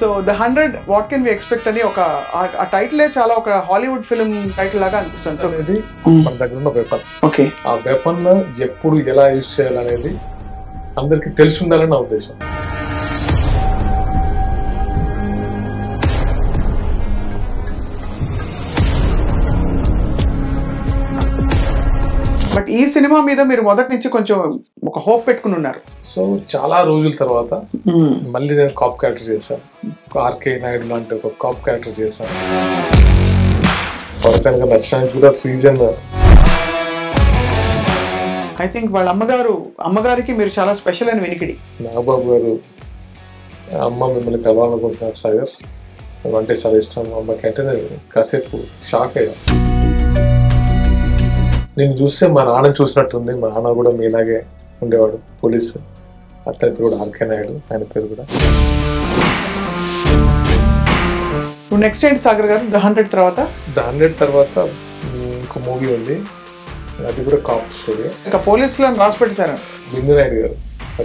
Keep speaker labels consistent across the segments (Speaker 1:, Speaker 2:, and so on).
Speaker 1: So the hundred what can we expect అని ఒక ఆ- టైటిలే చాలా ఒక హాలీవుడ్ ఫిల్మ్ టైటిల్ లాగా అనిపిస్తుంది.
Speaker 2: అనేది మన దగ్గర ఉన్న వెపన్
Speaker 1: ఓకే
Speaker 2: ఆ వెపన్ ఎప్పుడు ఎలా యూజ్ చేయాలనేది అందరికి తెలిసి ఉండాలని నా ఉద్దేశం.
Speaker 1: బట్ ఈ సినిమా మీద మీరు మొదటి నుంచి కొంచెం ఒక హోప్ పెట్టుకుని ఉన్నారు.
Speaker 2: సో చాలా రోజుల తర్వాత మళ్ళీ నేను కాప్ క్యారెక్టర్ చేశాను. ఆర్కే నాయుడు లాంటి ఒక కాప్ క్యారెక్టర్ చేశాను. పర్సనల్గా నచ్చడానికి కూడా రీజన్
Speaker 1: ఐ థింక్ వాళ్ళ అమ్మగారు అమ్మగారికి మీరు చాలా స్పెషల్ అని వినికిడి.
Speaker 2: నాగబాబు గారు అమ్మ మిమ్మల్ని కలవాలనుకుంటున్నారు సాగర్. అంటే చాలా ఇష్టం అమ్మకి. అంటే నేను కాసేపు షాక్ అయ్యా నేను చూస్తే మా నాన్న చూసినట్టుంది. మా నాన్న కూడా మీలాగే ఉండేవాడు పోలీసు. అతని పేరు కూడా ఆర్కే నాయుడు ఆయన పేరు కూడా.
Speaker 1: ఇప్పుడు నెక్స్ట్ ఏంటి సాగర్ గారు? ద హండ్రెడ్ తర్వాత?
Speaker 2: ద హండ్రెడ్ తర్వాత ఇంకో మూవీ ఉంది. అది కూడా కాప్ స్టోరీ.
Speaker 1: ఇంకా పోలీసులు రాసి పెట్టేశారు.
Speaker 2: బిందు నాయుడు గారు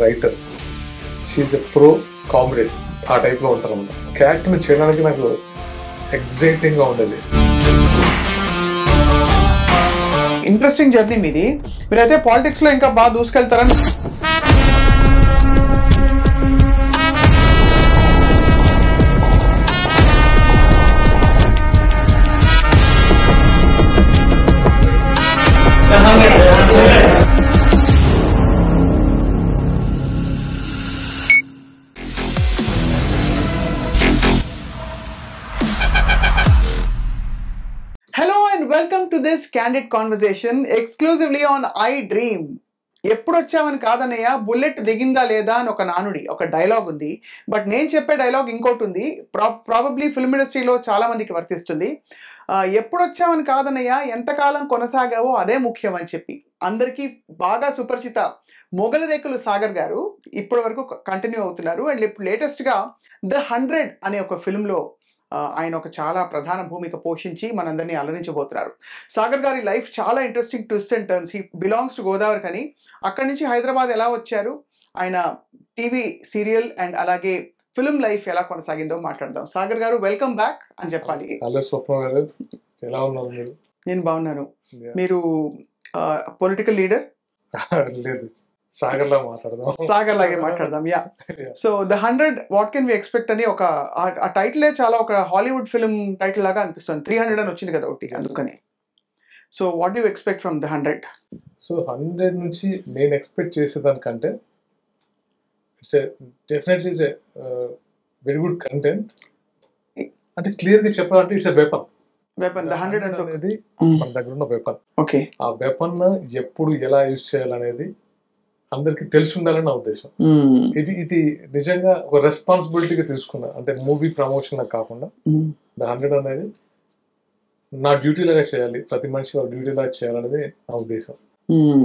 Speaker 2: writer. She's a pro comrade ఆ టైప్లో ఉంటారు అన్నమాట క్యారెక్టర్ని చేయడానికి నాకు ఎగ్జైటింగ్గా ఉండేది.
Speaker 1: ఇంట్రెస్టింగ్ జర్నీ మీది. మీరైతే పాలిటిక్స్లో ఇంకా బాగా దూసుకెళ్తారని candid conversation exclusively on iDream ఎప్పుడు వచ్చామని కాదనయ్య బుల్లెట్ దిగిందా లేదా అని ఒక నానుడి ఒక డైలాగ్ ఉంది. బట్ నేను చెప్పే డైలాగ్ ఇంకోటి ఉంది ప్రా ప్రాబబ్లీ ఫిల్మ్ ఇండస్ట్రీలో చాలా మందికి వర్తిస్తుంది. ఎప్పుడు వచ్చామని కాదనయ్య ఎంతకాలం కొనసాగావో అదే ముఖ్యం అని చెప్పి. అందరికీ బాగా సుపరిచిత మొగల రేకులు సాగర్ గారు ఇప్పటి వరకు కంటిన్యూ అవుతున్నారు. అండ్ ఇప్పుడు లేటెస్ట్గా ద హండ్రెడ్ అనే ఒక ఫిల్మ్లో ఆయన ఒక చాలా ప్రధాన భూమిక పోషించి మనందరినీ అలరించబోతున్నారు. సాగర్ గారి లైఫ్ చాలా interesting twist and turns he belongs to Godavari కానీ అక్కడి నుంచి హైదరాబాద్ ఎలా వచ్చారు? ఆయన టీవీ సీరియల్ అండ్ అలాగే ఫిల్మ్ లైఫ్ ఎలా కొనసాగిందో మాట్లాడదాం. సాగర్ గారు వెల్కమ్ బ్యాక్ అని చెప్పాలి.
Speaker 2: హలో స్వప్న గారు. ఎలా ఉన్నారు మీరు?
Speaker 1: నేను బాగున్నాను. మీరు పొలిటికల్ లీడర్
Speaker 2: లేదు. సాగర్లా మాట్లాడదాం.
Speaker 1: సాగర్ లాగే మాట్లాడదాం yeah so the hundred what can we expect అని ఒక ఆ- టైటిలే చాలా ఒక హాలీవుడ్ ఫిల్మ్ టైటిల్ లాగా అనిపిస్తుంది. త్రీ హండ్రెడ్ అని వచ్చింది కదా ఒకటి అందుకని. So what you expect from the hundred
Speaker 2: so hundred నుంచి నేను expect చేసేదానికంటే it's definitely it's very good content అంటే క్లియర్గా చెప్పాలంటే it's a weapon
Speaker 1: weapon the hundred
Speaker 2: అనేది మన దగ్గర ఉన్న వెపన్
Speaker 1: ఓకే
Speaker 2: ఆ వెపన్ ఎప్పుడు ఎలా యూజ్ చేయాలనేది అందరికి తెలిసి ఉండాలని నా ఉద్దేశం. ఇది ఇది నిజంగా ఒక రెస్పాన్సిబిలిటీగా తీసుకున్నా అంటే మూవీ ప్రమోషన్ కాకుండా ద హండ్రెడ్ అనేది నా డ్యూటీ లాగా చేయాలి ప్రతి మనిషి వాళ్ళ డ్యూటీ లాగా చేయాలనేది నా ఉద్దేశం.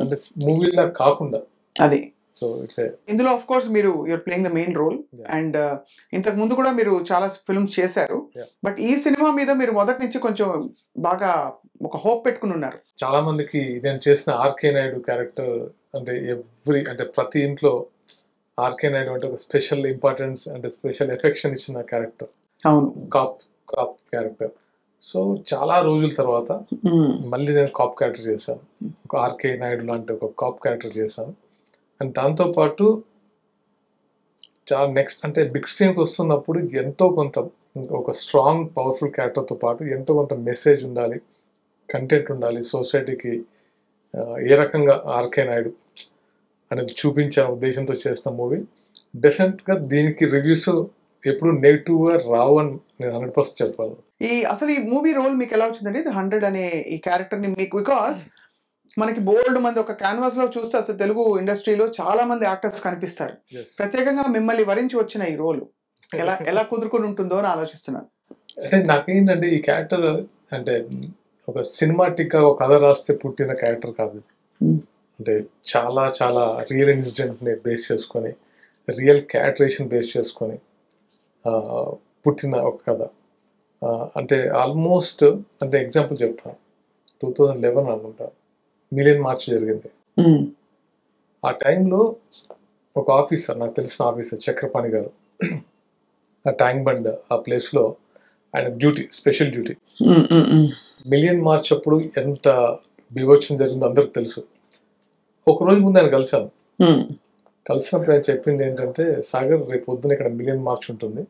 Speaker 2: అంటే మూవీ లాగా కాకుండా
Speaker 1: అది.
Speaker 2: సో ఇట్స్
Speaker 1: ఇందులో ఆఫ్ కోర్స్ మీరు you're playing the main role. And ఇంతకు ముందు కూడా మీరు చాలా ఫిల్మ్స్ చేశారు. బట్ ఈ సినిమా మీద మీరు మొదటి నుంచి కొంచెం బాగా ఒక హోప్ పెట్టుకుని ఉన్నారు.
Speaker 2: చాలా మందికి నేను చేసిన ఆర్కే నాయుడు క్యారెక్టర్ అంటే ఎవ్రీ అంటే ప్రతి ఇంట్లో ఆర్కే నాయుడు అంటే ఒక స్పెషల్ ఇంపార్టెన్స్ అంటే స్పెషల్ ఎఫెక్షన్ ఇచ్చిన క్యారెక్టర్
Speaker 1: అవును.
Speaker 2: కాప్ కాప్ క్యారెక్టర్ సో చాలా రోజుల తర్వాత మళ్ళీ నేను కాప్ క్యారెక్టర్ చేశాను. ఒక ఆర్కే నాయుడు లాంటి ఒక కాప్ క్యారెక్టర్ చేశాను. అండ్ దాంతోపాటు చాలా నెక్స్ట్ అంటే బిగ్ స్క్రీన్కి వస్తున్నప్పుడు ఎంతో కొంత ఒక స్ట్రాంగ్ పవర్ఫుల్ క్యారెక్టర్తో పాటు ఎంతో కొంత మెసేజ్ ఉండాలి కంటెంట్ ఉండాలి సొసైటీకి ఏ రకంగా ఆర్కే నాయుడు అనేది చూపించే ఉద్దేశంతో చేసిన మూవీ డెఫినెట్గా దీనికి రివ్యూస్ ఎప్పుడు నెగిటివ్గా రావు అని నేను హండ్రెడ్ పర్సెంట్ చెప్పాలి
Speaker 1: ఈ అసలు ఈ మూవీ రోల్ మీకు ఎలా వచ్చిందండి? హండ్రెడ్ అనే ఈ క్యారెక్టర్ని మీకు బికాస్ మనకి బోల్డ్ మంది ఒక క్యాన్వాస్లో చూస్తే అసలు తెలుగు ఇండస్ట్రీలో చాలా మంది యాక్టర్స్ కనిపిస్తారు. ప్రత్యేకంగా మిమ్మల్ని వరించి వచ్చిన ఈ రోల్ ఎలా ఎలా కుదురుకుని ఉంటుందో అని ఆలోచిస్తున్నాను.
Speaker 2: అంటే నాకేంటంటే ఈ క్యారెక్టర్ అంటే ఒక సినిమాటిక్గా ఒక కథ రాస్తే పుట్టిన క్యారెక్టర్ కాదు.
Speaker 1: Hmm.
Speaker 2: అంటే చాలా చాలా రియల్ ఇన్సిడెంట్ని బేస్ చేసుకొని రియల్ క్యారెక్టరేషన్ బేస్ చేసుకొని పుట్టిన ఒక కథ. అంటే ఆల్మోస్ట్ అంటే ఎగ్జాంపుల్ చెప్తాను. టూ థౌజండ్ లెవెన్ అనుకుంటా. మిలియన్ మార్చ్ జరిగింది. ఆ టైంలో ఒక ఆఫీసర్ నాకు తెలిసిన ఆఫీసర్ చక్రపాణి గారు ఆ ట్యాంక్ బండ్ ఆ ప్లేస్లో ఆయన duty special duty. Million march అప్పుడు ఎంత బీభత్సం జరిగిందో అందరికి తెలుసు. ఒక రోజు ముందు ఆయన కలిశాను కలిసినప్పుడు ఆయన చెప్పింది ఏంటంటే సాగర్ రేపు పొద్దున ఇక్కడ మిలియన్ మార్చ్ ఉంటుంది.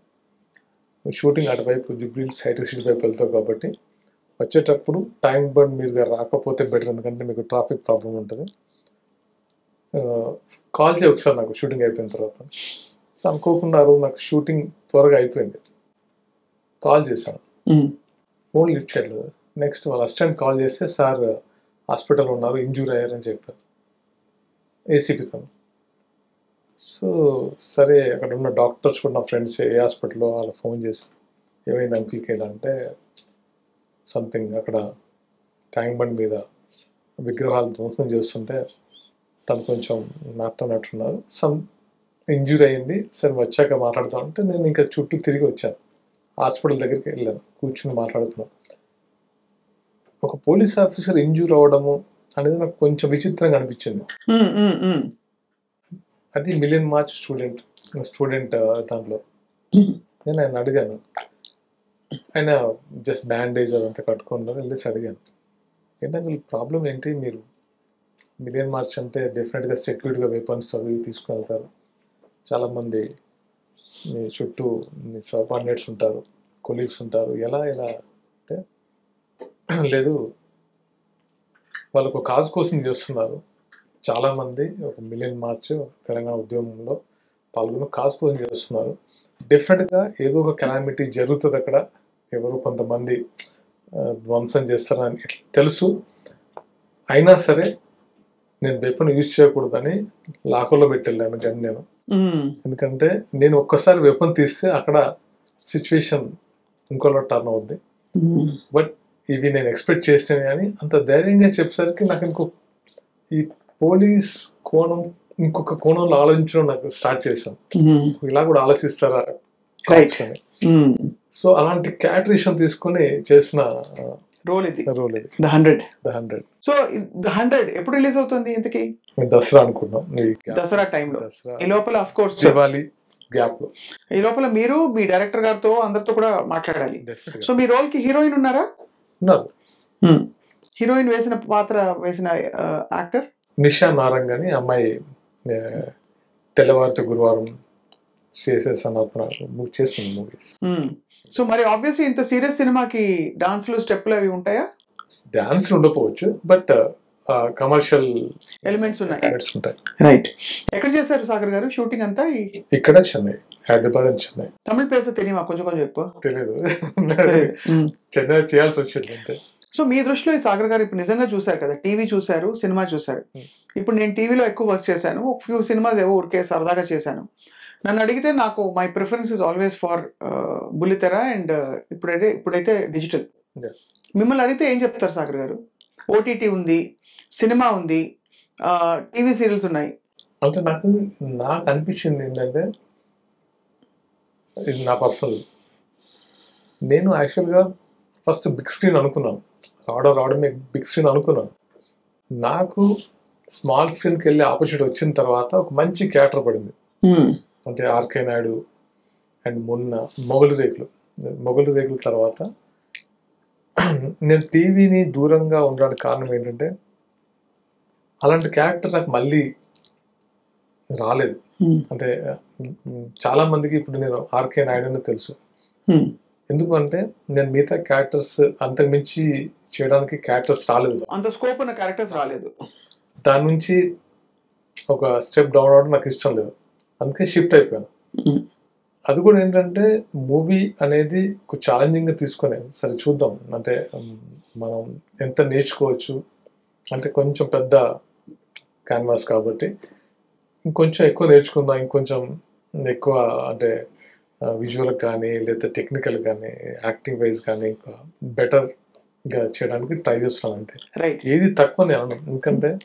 Speaker 2: షూటింగ్ అటువైపు జుబ్లీ సైట్ సిటీ వైపు వెళ్తావు కాబట్టి వచ్చేటప్పుడు టైం బండ్ మీరుగా రాకపోతే బెటర్ ఎందుకంటే మీకు ట్రాఫిక్ ప్రాబ్లం ఉంటుంది. కాల్ చేయ ఒకసారి నాకు షూటింగ్ అయిపోయిన తర్వాత. సో అనుకోకుండా రోజు నాకు షూటింగ్ త్వరగా అయిపోయింది. కాల్ చేశాను. ఫోన్ లిఫ్ట్ చేయలేదు నెక్స్ట్ వాళ్ళ అసిస్టెంట్ కాల్ చేస్తే సార్ హాస్పిటల్ ఉన్నారు ఇంజూర్ అయ్యారని చెప్పారు. ఏసీపీ తను. సో సరే అక్కడ ఉన్న డాక్టర్స్ కూడా నా ఫ్రెండ్స్ ఏ హాస్పిటల్లో వాళ్ళ ఫోన్ చేసి ఏమైంది అంకిల్కి ఇలా అంటే సంథింగ్ అక్కడ ట్యాంక్ బండ్ మీద విగ్రహాలు ధ్వంసం చేస్తుంటే తను కొంచెం నాటుతున్నట్టున్నారు సమ్ ఇంజూరీ అయింది. సరే వచ్చాక మాట్లాడతాం అంటే నేను ఇంకా చుట్టూ తిరిగి వచ్చాను. హాస్పిటల్ దగ్గరికి వెళ్ళాను. కూర్చుని మాట్లాడుతున్నాను ఒక పోలీస్ ఆఫీసర్ ఇంజూర్ అవ్వడము అనేది నాకు కొంచెం విచిత్రంగా అనిపించింది.
Speaker 1: ఉమ్, ఉమ్, ఉమ్,
Speaker 2: అది మిలియన్ మార్చ్ స్టూడెంట్ స్టూడెంట్ దాంట్లో. నేను ఆయన అడిగాను. ఆయన జస్ట్ బ్యాండేజ్ అదంతా కట్టుకున్నారు వెళ్ళేసి అడిగాను. ఏంటంటే ప్రాబ్లం ఏంటి? మీరు మిలియన్ మార్చ్ అంటే డెఫినెట్గా సెక్యూరిటీగా వెపన్స్ అవి తీసుకువెళ్తారు. చాలామంది మీ చుట్టూ మీ సబార్డినేట్స్ ఉంటారు కొలీగ్స్ ఉంటారు. ఎలా ఎలా అంటే లేదు వాళ్ళు ఒక కాజ్ కోసం చేస్తున్నారు. చాలామంది ఒక మిలియన్ మార్చ్ తెలంగాణ ఉద్యమంలో పాల్గొని కాజ్ కోసం చేస్తున్నారు. డెఫినెట్గా ఏదో ఒక కెలామిటీ జరుగుతుంది అక్కడ. ఎవరో కొంతమంది ధ్వంసం చేస్తారని తెలుసు. అయినా సరే నేను వెపన్ యూజ్ చేయకూడదని లాకర్లో పెట్టి వెళ్ళాను గన్ నేను ఎందుకంటే నేను ఒక్కసారి వెపన్ తీస్తే అక్కడ సిచ్యువేషన్ ఇంకోలా టర్న్ అవుద్ది. బట్ ఇవి నేను ఎక్స్పెక్ట్ చేస్తేనే కానీ అంత ధైర్యంగా చెప్పేసరికి నాకు ఇంకో ఈ పోలీస్ కోణం ఇంకొక కోణంలో ఆలోచించడం నాకు స్టార్ట్ చేశాను
Speaker 1: ఉమ్,
Speaker 2: ఇలా కూడా ఆలోచిస్తారా. సో అలాంటి క్యాటరేషన్ తీసుకొని చేసిన
Speaker 1: రోల్ ఇది.
Speaker 2: రోల్ ఇది.
Speaker 1: The hundred
Speaker 2: the hundred
Speaker 1: so the hundred ఎప్పుడు రిలీజ్ అవుతుంది ఇంతకి?
Speaker 2: దసరా అనుకున్నాం.
Speaker 1: దసరా టైంలో
Speaker 2: దసరా.
Speaker 1: ఈ లోపల ఆఫ్ కోర్స్
Speaker 2: దివాళీ గ్యాప్.
Speaker 1: ఈ లోపల మీరు మీ డైరెక్టర్ గారితో అందరితో కూడా మాట్లాడాలి. సో మీ రోల్కి హీరోయిన్ ఉన్నారా?
Speaker 2: ఉన్నారు.
Speaker 1: హీరోయిన్ వేసిన పాత్ర వేసిన యాక్టర్
Speaker 2: నిషా నారంగ్ అని అమ్మాయి తెల్లవారితే గురువారం సిఎస్ఎస్ అన్న మూవ్ చేస్తుంది మూవీస్.
Speaker 1: సో మరి ఆబ్వియస్లీ ఇంత సీరియస్ సినిమాకి డాన్స్లు స్టెప్లు అవి ఉంటాయా?
Speaker 2: డాన్స్లు ఉండకపోవచ్చు బట్ కమర్షియల్
Speaker 1: ఎలిమెంట్స్ ఉన్నాయి. రైట్ ఎక్కడ చేశారు సాగర్ గారు? షూటింగ్ అంతా
Speaker 2: ఇక్కడ చెన్నై హైదరాబాద్ అండ్ చెన్నై.
Speaker 1: తమిళ పేస తెలియమా కొంచెం కొంచెం ఎక్కువ
Speaker 2: తెలియదు చెన్నై చేయాల్సి వచ్చింది అంతే.
Speaker 1: సో మీ దృష్టిలో ఈ సాగర్ గారు ఇప్పుడు నిజంగా చూశారు కదా? టీవీ చూశారు సినిమా చూశారు.
Speaker 2: Hmm.
Speaker 1: ఇప్పుడు నేను టీవీలో ఎక్కువ వర్క్ చేశాను. ఒక ఫ్యూ సినిమాస్ ఏవో ఊరికే సరదాగా చేశాను. నన్ను అడిగితే నాకు my preference is always for బుల్లితెర అండ్ ఇప్పుడైతే ఇప్పుడైతే డిజిటల్. మిమ్మల్ని అడిగితే ఏం చెప్తారు సాగర్ గారు? ఓటీటీ ఉంది సినిమా ఉంది టీవీ సీరియల్స్ ఉన్నాయి.
Speaker 2: అంటే నాకు నాకు అనిపించింది ఏంటంటే ఇది నా పర్సనల్ నేను యాక్చువల్గా ఫస్ట్ బిగ్ స్క్రీన్ అనుకున్నాను. రావడం రావడమే బిగ్ స్క్రీన్ అనుకున్నాను. నాకు స్మాల్ స్క్రీన్కి వెళ్ళే ఆపర్చునిటీ వచ్చిన తర్వాత ఒక మంచి క్యారెక్టర్ పడింది. అంటే ఆర్కే నాయుడు అండ్ మొన్న మొగలు రేకులు. మొగలు రేకుల తర్వాత నేను టీవీని దూరంగా ఉండడానికి కారణం ఏంటంటే అలాంటి క్యారెక్టర్ నాకు మళ్ళీ రాలేదు. అంటే చాలా మందికి ఇప్పుడు నేను ఆర్కే నాయుడు అని తెలుసు. ఎందుకంటే నేను మిగతా క్యారెక్టర్స్ అంతకు మించి చేయడానికి క్యారెక్టర్స్ రాలేదు.
Speaker 1: అంత స్కోప్ ఉన్న క్యారెక్టర్స్ రాలేదు.
Speaker 2: దాని నుంచి ఒక స్టెప్ డౌన్ అవడం నాకు ఇష్టం లేదు. అందుకే షిఫ్ట్ అయిపోయాను. అది కూడా ఏంటంటే మూవీ అనేది ఛాలెంజింగ్గా తీసుకునే సరే చూద్దాం. అంటే మనం ఎంత నేర్చుకోవచ్చు? అంటే కొంచెం పెద్ద క్యాన్వాస్ కాబట్టి ఇంకొంచెం ఎక్కువ నేర్చుకుందాం ఇంకొంచెం ఎక్కువ అంటే విజువల్ కానీ లేదా టెక్నికల్ కానీ యాక్టింగ్ వైజ్ కానీ బెటర్గా చేయడానికి ట్రై చేస్తున్నాను అంతే.
Speaker 1: రైట్
Speaker 2: ఏది తక్కువ నేను. ఎందుకంటే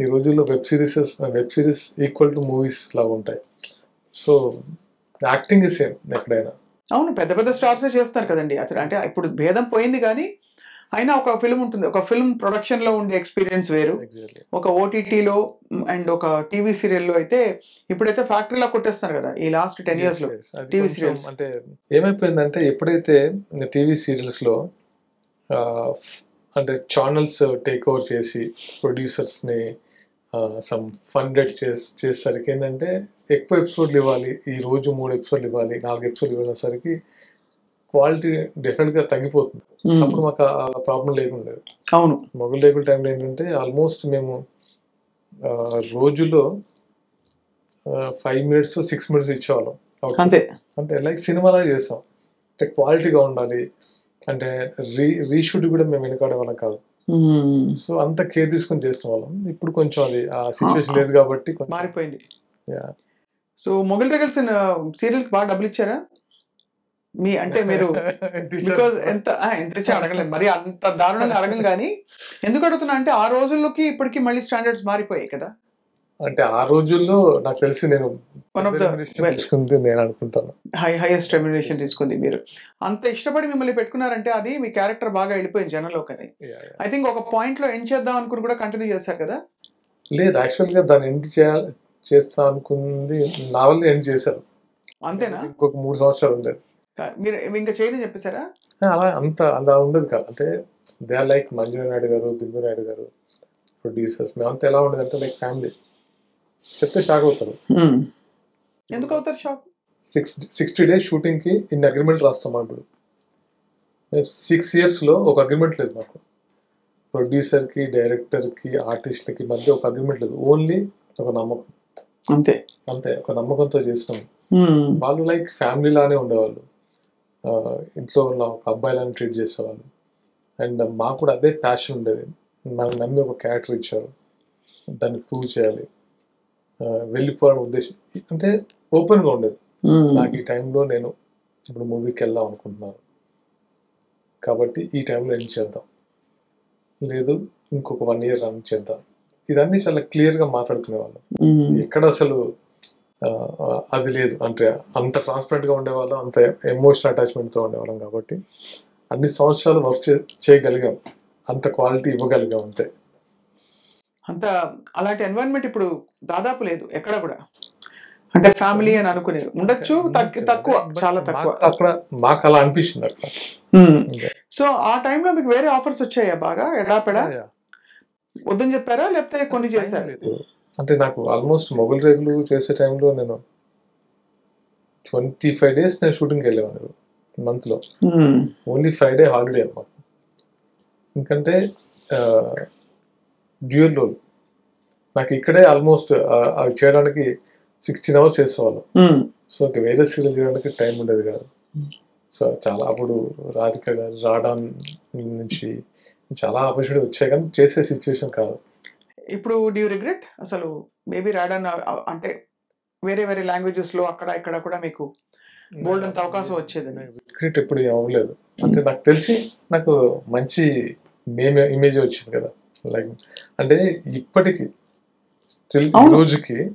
Speaker 2: ఈ రోజుల్లో web series web series equal to movies లాగా ఉంటాయి. సో యాక్టింగ్ సేమ్ ఎక్కడైనా.
Speaker 1: అవును పెద్ద పెద్ద స్టార్స్ చేస్తారు కదండి. అసలు అంటే ఇప్పుడు భేదం పోయింది కానీ అయినా ఒక ఫిల్మ్ ఉంటుంది. ఒక ఫిల్మ్ ప్రొడక్షన్లో ఉండే ఎక్స్పీరియన్స్ వేరు. ఒక ఓటీటీలో అండ్ ఒక టీవీ సీరియల్లో అయితే ఇప్పుడైతే ఫ్యాక్టరీలో కొట్టేస్తున్నారు కదా ఈ లాస్ట్ టెన్ ఇయర్స్లో TV serials.
Speaker 2: అంటే ఏమైపోయిందంటే ఎప్పుడైతే టీవీ సీరియల్స్లో ఆ, అంటే ఛానల్స్ టేక్ ఓవర్ చేసి ప్రొడ్యూసర్స్ని సమ్ ఫండెడ్ చేసి చేసేసరికి ఏంటంటే ఎక్కువ ఎపిసోడ్లు ఇవ్వాలి. ఈ రోజు మూడు ఎపిసోడ్లు ఇవ్వాలి నాలుగు ఎపిసోడ్లు ఇవ్వడానికి క్వాలిటీ డెఫినెట్గా తగ్గిపోతుంది అప్పుడు మాకు ఆ ప్రాబ్లం లేకుండా
Speaker 1: అవును.
Speaker 2: మొగల్ రేకుల టైంలో ఏంటంటే ఆల్మోస్ట్ మేము రోజులో ఫైవ్ మినిట్స్ సిక్స్ మినిట్స్ ఇచ్చేవాళ్ళం.
Speaker 1: అంతే.
Speaker 2: అంతే. లైక్ సినిమాలా చేసాం. అంటే క్వాలిటీగా ఉండాలి. అంటే రీ రీషూట్ కూడా మేము వెనుకాడే వాళ్ళం కాదు. సో అంత కేర్ తీసుకొని చేసిన వాళ్ళం. ఇప్పుడు కొంచెం అది ఆ సిచ్యువేషన్ లేదు కాబట్టి
Speaker 1: మారిపోయింది. సో మొగల్ రెగల్స్ సీరియల్ బాగా డబ్బులు ఇచ్చారా? మీ అంటే మీరు బికాజ్ ఎంత ఎంత ఇచ్చా అడగలేదు మరి అంత దారుణంగా అడగం కానీ ఎందుకు అడుగుతున్నా అంటే ఆ రోజుల్లోకి ఇప్పటికి మళ్ళీ స్టాండర్డ్స్ మారిపోయాయి కదా.
Speaker 2: అంటే ఆ రోజుల్లో నాకు తెలిసి నేను
Speaker 1: the-
Speaker 2: remuneration తీసుకుంది నేను అనుకుంటాను.
Speaker 1: హై హైయెస్ట్ రెమ్యునేషన్ తీసుకుంది మీరు. అంత ఇష్టపడి మిమ్మల్ని పెట్టుకున్నారంటే అది మీ క్యారెక్టర్ బాగా వెళ్ళిపోయింది
Speaker 2: Yeah, yeah.
Speaker 1: ఐ థింక్ ఒక పాయింట్లో ఎండ్ చేద్దాం అనుకుని కూడా కంటిన్యూ చేశారు కదా.
Speaker 2: లేదు యాక్చువల్గా దాన్ని ఎండ్ చేయాలి చేస్తా అనుకుంది నా వల్ల ఎండ్ చేశారు.
Speaker 1: అంతేనా?
Speaker 2: ఇంకొక మూడు సంవత్సరాలు ఉండేది
Speaker 1: మీరు ఇంకా చేయని చెప్పేశారా?
Speaker 2: అలా అంత అలా ఉండదు కాదు. అంటే they are like Manju Naidu గారు బిందు నాయుడు గారు ప్రొడ్యూసర్స్. మేమంతా ఎలా ఉండదు అంటే లైక్ ఫ్యామిలీ. చెప్తే షాక్ అవుతారు.
Speaker 1: ఎందుకు అవుతారు షాక్?
Speaker 2: సిక్స్ సిక్స్టీ డేస్ షూటింగ్కి ఇన్ని అగ్రిమెంట్ రాస్తాం ఇప్పుడు మేము సిక్స్ ఇయర్స్లో ఒక అగ్రిమెంట్ లేదు మాకు. ప్రొడ్యూసర్కి డైరెక్టర్కి ఆర్టిస్ట్లకి మధ్య ఒక అగ్రిమెంట్ లేదు. ఓన్లీ ఒక నమ్మకం.
Speaker 1: అంతే.
Speaker 2: అంతే. ఒక నమ్మకంతో చేసినాం. వాళ్ళు లైక్ ఫ్యామిలీ లానే ఉండేవాళ్ళు. ఇంట్లో ఉన్న ఒక అబ్బాయిలాని ట్రీట్ చేసేవాళ్ళు అండ్ మాకు కూడా అదే ప్యాషన్ ఉండేది. మనం నమ్మి ఒక క్యారెక్టర్ ఇచ్చారు. దాన్ని ప్రూవ్ చేయాలి. వెళ్ళిపోవడం ఉద్దేశం. అంటే ఓపెన్గా ఉండేది. నాకు ఈ టైంలో నేను ఇప్పుడు మూవీకి వెళ్దాం అనుకుంటున్నాను. కాబట్టి ఈ టైంలో ఏం చేద్దాం? లేదు ఇంకొక వన్ ఇయర్ రన్ చేద్దాం. ఇదన్నీ చాలా క్లియర్గా మాట్లాడుకునేవాళ్ళం. ఎక్కడ అసలు అది లేదు. అంటే అంత ట్రాన్స్పరెంట్గా ఉండేవాళ్ళం అంత ఎమోషనల్ అటాచ్మెంట్తో ఉండేవాళ్ళం కాబట్టి అన్ని సంవత్సరాలు వర్క్ చేయగలిగాం. అంత క్వాలిటీ ఇవ్వగలిగాం అంతే.
Speaker 1: అంత అలాంటి ఎన్వైరన్మెంట్ ఇప్పుడు దాదాపు లేదు ఎక్కడ కూడా. అంటే ఫ్యామిలీ అని అనుకునేది. ఉండొచ్చు తగ్గి తక్కువ చాలా తక్కువ.
Speaker 2: అక్కడ మాకు అలా అనిపిస్తుంది అక్కడ
Speaker 1: సో ఆ టైంలో మీకు వేరే ఆఫర్స్ వచ్చాయా బాగా? ఎడాపెడా. వద్దని చెప్పారా? లేకపోతే కొన్ని చేశారు?
Speaker 2: లేదు. అంటే నాకు ఆల్మోస్ట్ మొగల్ రేగులు చేసే టైంలో నేను ట్వంటీ ఫైవ్ డేస్ నేను షూటింగ్కి వెళ్ళేవాను మంత్లో ఓన్లీ ఫ్రైడే హాలిడే అనమాట ఎందుకంటే డ్యూయల్ రోల్ నాకు ఇక్కడే ఆల్మోస్ట్ అవి చేయడానికి సిక్స్టీన్ అవర్స్ చేసేవాళ్ళం. సో ఇంకా వేరే సీరియల్ చేయడానికి టైం ఉండేది కాదు. సో చాలా అప్పుడు రాధిక గారు రావడం నుంచి చాలా ఆపర్చునిటీ వచ్చాయి కానీ చేసే సిచ్యువేషన్ కాదు.
Speaker 1: ఇప్పుడు డ్యూ రిగ్రెట్ అసలు మేబీ రాడన్ అంటే వేరే వేరే లాంగ్వేజెస్లో అక్కడ ఇక్కడ కూడా మీకు Bold అంత అవకాశం వచ్చేది.
Speaker 2: క్రికెట్ ఎప్పుడు అవ్వలేదు. అంటే నాకు తెలిసి నాకు మంచి నేమ్ ఇమేజ్ వచ్చింది కదా. లైక్ అంటే ఇప్పటికి స్టిల్ ఈ. రోజుకి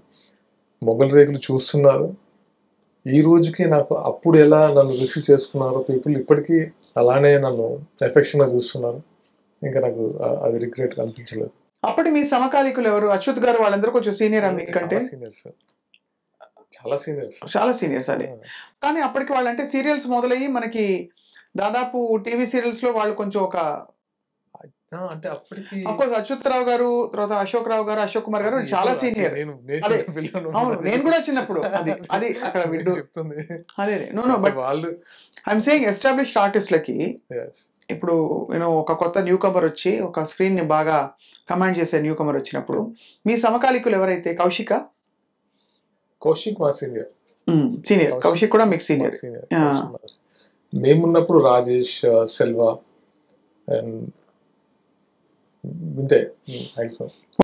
Speaker 2: మొగల్ రేకులు చూస్తున్నారు. ఈ రోజుకి నాకు అప్పుడు ఎలా నన్ను రిసీవ్ చేసుకున్నారో పీపుల్ ఇప్పటికీ అలానే నన్ను ఎఫెక్షన్గా చూస్తున్నారు. ఇంకా నాకు అది రిగ్రెట్ అనిపించలేదు.
Speaker 1: అప్పటి మీ సమకాలీకులు ఎవరు? అచ్యుత్ గారు వాళ్ళందరూ కొంచెం సీనియర్ మీకంటే?
Speaker 2: చాలా సీనియర్స్. చాలా సీనియర్స్.
Speaker 1: చాలా సీనియర్స్ అది. కానీ అప్పటికి వాళ్ళంటే సీరియల్స్ మొదలయ్యి మనకి దాదాపు టీవీ సీరియల్స్లో వాళ్ళు కొంచెం ఒక
Speaker 2: అంటే అప్పటికి
Speaker 1: అఫ్కోర్స్ అచ్యుత్ రావు గారు తర్వాత అశోక్ రావు గారు అశోక్ కుమార్ గారు చాలా సీనియర్.
Speaker 2: నేను
Speaker 1: అవును కూడా చిన్నప్పుడు. అది అది అక్కడ వింటూ.
Speaker 2: చెప్తుంది.
Speaker 1: అదే నో నో బట్
Speaker 2: వాళ్ళు
Speaker 1: ఐఎమ్ సేయింగ్ ఎస్టాబ్లిష్డ్ ఆర్టిస్ట్లకి. ఇప్పుడు నేను ఒక కొత్త న్యూ కమర్ వచ్చి ఒక స్క్రీన్ని బాగా కమాండ్ చేసే న్యూ కమర్ వచ్చినప్పుడు మీ సమకాలీకులు ఎవరైతే? కౌశిక?
Speaker 2: కౌశిక్ మా సీనియర్
Speaker 1: సీనియర్
Speaker 2: కౌశిక్.
Speaker 1: కూడా మీకు సీనియర్.
Speaker 2: మేమున్నప్పుడు రాజేష్ సెల్వ అండ్ ఇంతే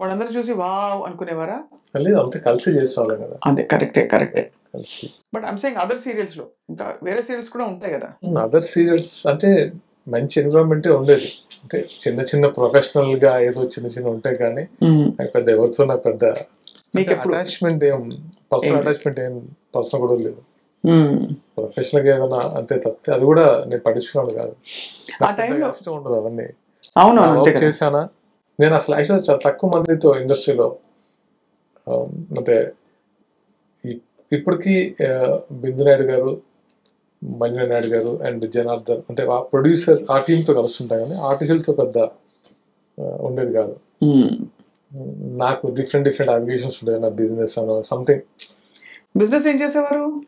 Speaker 1: వాళ్ళందరూ చూసి వావ్ అనుకునేవారా?
Speaker 2: లేదు అంతే కలిసి చేసేవాళ్ళం కదా.
Speaker 1: అదే కరెక్టే కరెక్టే.
Speaker 2: కలిసి.
Speaker 1: బట్ ఐమ్ సేయింగ్ అదర్ సీరియల్స్లో ఇంకా వేరే సీరియల్స్ కూడా ఉంటాయి కదా.
Speaker 2: అదర్ సీరియల్స్ అంటే మంచి ఎన్విరాన్మెంటే ఉండేది అంటే చిన్న చిన్న ప్రొఫెషనల్గా ఏదో చిన్న చిన్న ఉంటాయి కానీ నాకు పెద్ద ఎవరితో నాకు పెద్ద అటాచ్మెంట్ ఏం పర్సనల్. అటాచ్మెంట్ ఏం పర్సనల్ కూడా లేదు
Speaker 1: ఉమ్.
Speaker 2: ప్రొఫెషనల్గా ఏదైనా అంతే తప్పితే అది కూడా నేను పట్టించుకున్నాను కాదు ఇష్టం ఉండదు అవన్నీ
Speaker 1: అవును.
Speaker 2: చేశానా నేను అసలు యాక్చువల్గా చాలా తక్కువ మందితో ఇండస్ట్రీలో అంటే ఇప్పటికీ బిందు నాయుడు గారు మల్లిన నాయుడు గారు అండ్ జనార్దన్ అంటే ఆ ప్రొడ్యూసర్ ఆ టీంతో కలుస్తుంటాం కానీ ఆర్టిస్టులతో పెద్ద ఉండేది కాదు.
Speaker 1: ఉమ్.
Speaker 2: నాకు డిఫరెంట్ డిఫరెంట్ అప్లికేషన్స్ ఉండేవి నా బిజినెస్ అనో సంథింగ్
Speaker 1: బిజినెస్ ఏం చేసేవారు?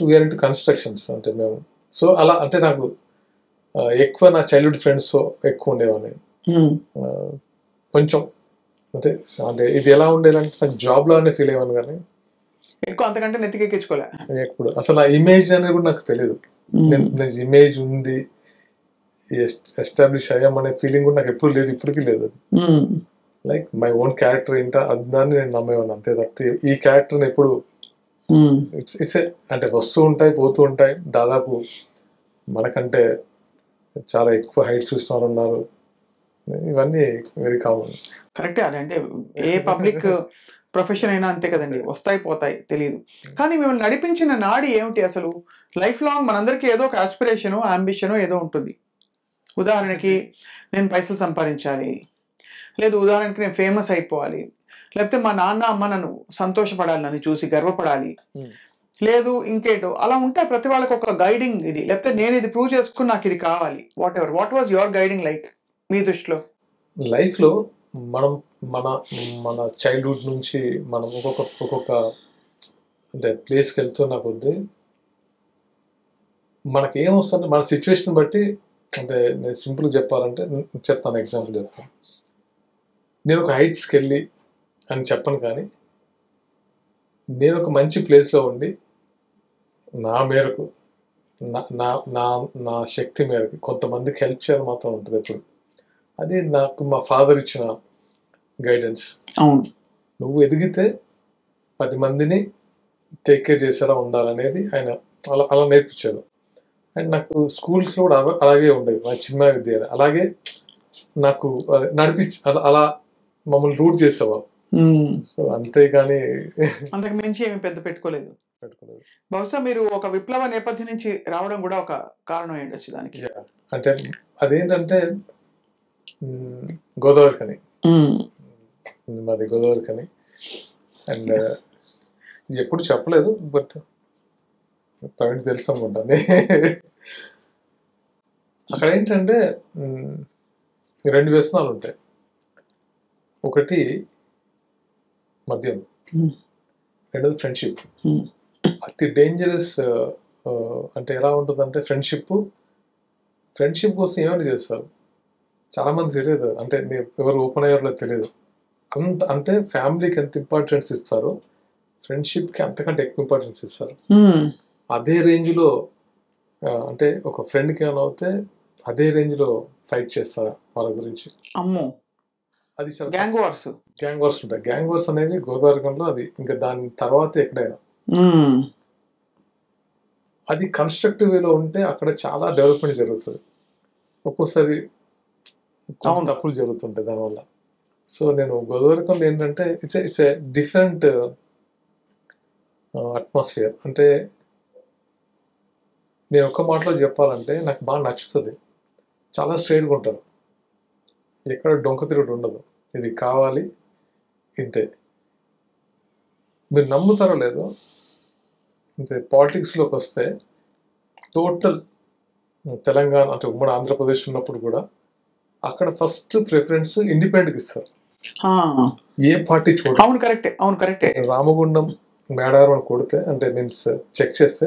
Speaker 2: టు వేర్ ఇంటూ కన్స్ట్రక్షన్స్ అంటే మేము. సో అలా అంటే నాకు ఎక్కువ నా చైల్డ్హుడ్ ఫ్రెండ్స్ ఎక్కువ ఉండేవాడిని. ఆ, కొంచెం అంటే అంటే ఇది ఎలా ఉండేదంటే నాకు జాబ్ లానే ఫీల్ అయ్యాను కానీ
Speaker 1: ఎక్కువ అంతకంటే నెత్తికెక్కించుకోలే.
Speaker 2: ఎప్పుడు. అసలు ఆ ఇమేజ్ అనేది కూడా నాకు తెలియదు నేను ఇమేజ్ ఉంది ఎస్టాబ్లిష్ అయ్యామనే ఫీలింగ్ కూడా నాకు ఎప్పుడు లేదు ఇప్పటికీ లేదు. లైక్ మై ఓన్ క్యారెక్టర్ ఏంటో అది దాన్ని నేను నమ్మేవాను అంతే తప్పితే ఈ క్యారెక్టర్ని ఎప్పుడు. ఇట్స్ ఇట్స్ అంటే వస్తూ ఉంటాయి పోతూ ఉంటాయి దాదాపు మనకంటే చాలా ఎక్కువ హైట్ చూసిన వాళ్ళు ఉన్నారు. ఇవన్నీ వెరీ కామన్
Speaker 1: కరెక్టే అది. అంటే ఏ పబ్లిక్ ప్రొఫెషన్ అయినా అంతే కదండి. వస్తాయి పోతాయి తెలియదు కానీ మిమ్మల్ని నడిపించిన నాడి ఏమిటి అసలు? లైఫ్ లాంగ్ మనందరికీ ఏదో ఒక ఆస్పిరేషను అంబిషను ఏదో ఉంటుంది. ఉదాహరణకి నేను పైసలు సంపాదించాలి. లేదు ఉదాహరణకి నేను ఫేమస్ అయిపోవాలి. లేకపోతే మా నాన్న అమ్మ నన్ను సంతోషపడాలి నన్ను చూసి గర్వపడాలి. లేదు ఇంకేటో. అలా ఉంటే ప్రతి వాళ్ళకి ఒక గైడింగ్ ఇది. లేకపోతే నేను ఇది ప్రూవ్ చేసుకుని నాకు ఇది కావాలి. Whatever what was your guiding like మీ దృష్టిలో?
Speaker 2: లైఫ్లో మనం మన మన చైల్డ్హుడ్ నుంచి మనం ఒక్కొక్క ఒక్కొక్క అంటే ప్లేస్కి వెళ్తున్న కొద్దీ మనకి ఏం వస్తుంది? మన సిచ్యువేషన్ బట్టి అంటే నేను సింపుల్గా చెప్పాలంటే చెప్తాను ఎగ్జాంపుల్ చెప్తాను. నేను ఒక హైట్స్కి వెళ్ళి అని చెప్పను కానీ నేను ఒక మంచి ప్లేస్లో ఉండి నా మేరకు నా నా నా నా శక్తి మేరకు కొంతమందికి హెల్ప్ చేయాలి మాత్రం ఉంటుంది ఎప్పుడు. అది నాకు మా ఫాదర్ ఇచ్చిన గైడెన్స్
Speaker 1: అవును.
Speaker 2: నువ్వు ఎదిగితే పది మందిని టేక్ కేర్ చేసేలా ఉండాలనేది ఆయన అలా అలా నేర్పించారు అండ్ నాకు స్కూల్స్లో కూడా అలాగే ఉండేది నా చిన్న విద్య అలాగే నాకు నడిపించి అలా అలా మమ్మల్ని రూట్ చేసేవాళ్ళు
Speaker 1: Hmm.
Speaker 2: సో అంతేగాని
Speaker 1: అంతకు మించి ఏమి పెద్ద పెట్టుకోలేదు.
Speaker 2: పెట్టుకోలేదు.
Speaker 1: బహుశా మీరు ఒక విప్లవ నేపథ్యం నుంచి రావడం కూడా ఒక కారణం ఉండొచ్చు దానికి.
Speaker 2: అంటే అదేంటంటే గోదావరి కని. మాది గోదావరి కని. అండ్ ఎప్పుడు చెప్పలేదు బట్ ప్రవీణ్ తెలుసు అనుకుంటాను అక్కడ ఏంటంటే రెండు వ్యసనాలు ఉంటాయి. ఒకటి మద్యం.
Speaker 1: Hmm.
Speaker 2: రెండోది ఫ్రెండ్షిప్.
Speaker 1: Hmm.
Speaker 2: అతి డేంజరస్ అంటే ఎలా ఉంటుందంటే ఫ్రెండ్షిప్ ఫ్రెండ్షిప్ కోసం ఏమైనా చేస్తారు. చాలా మంది తెలియదు. అంటే ఎవరు ఓపెన్ అయ్యారో తెలియదు. అంత అంతే ఫ్యామిలీకి ఎంత ఇంపార్టెన్స్ ఇస్తారో ఫ్రెండ్షిప్కి అంతకంటే ఎక్కువ ఇంపార్టెన్స్ ఇస్తారు. అదే రేంజ్లో అంటే ఒక ఫ్రెండ్కి ఏమైనా అవుతే అదే రేంజ్లో ఫైట్ చేస్తారు వాళ్ళ గురించి?
Speaker 1: అమ్మో!
Speaker 2: అది
Speaker 1: గ్యాంగ్ వార్స్.
Speaker 2: గ్యాంగ్ వార్స్ ఉంటాయి. గ్యాంగ్ వార్స్ అనేవి గోదావరికంలో అది ఇంకా దాని తర్వాత ఎక్కడైనా. అది కన్స్ట్రక్టివ్ వేలో ఉంటే అక్కడ చాలా డెవలప్మెంట్ జరుగుతుంది. ఒక్కోసారి. తప్పులు జరుగుతుంటాయి దానివల్ల. సో నేను గోదావరికంలో ఏంటంటే it's it's a different atmosphere అంటే నేను ఒక్క మాటలో చెప్పాలంటే నాకు బాగా నచ్చుతుంది. చాలా స్ట్రైట్గా ఉంటారు. ఎక్కడ డొంక తిరుగుడు ఉండదు. ఇది కావాలి ఇంతే. మీరు నమ్ముతారో లేదో ఇంతే. పాలిటిక్స్లోకి వస్తే టోటల్ తెలంగాణ అంటే ఉమ్మడి ఆంధ్రప్రదేశ్ ఉన్నప్పుడు కూడా అక్కడ ఫస్ట్ ప్రిఫరెన్స్ ఇండిపెండెంట్కి ఇస్తారు. ఏ పార్టీ చూడ
Speaker 1: అవును కరెక్టే అవును కరెక్టే.
Speaker 2: రామగుండం మేడారం కొడితే అంటే మీన్స్ చెక్ చేస్తే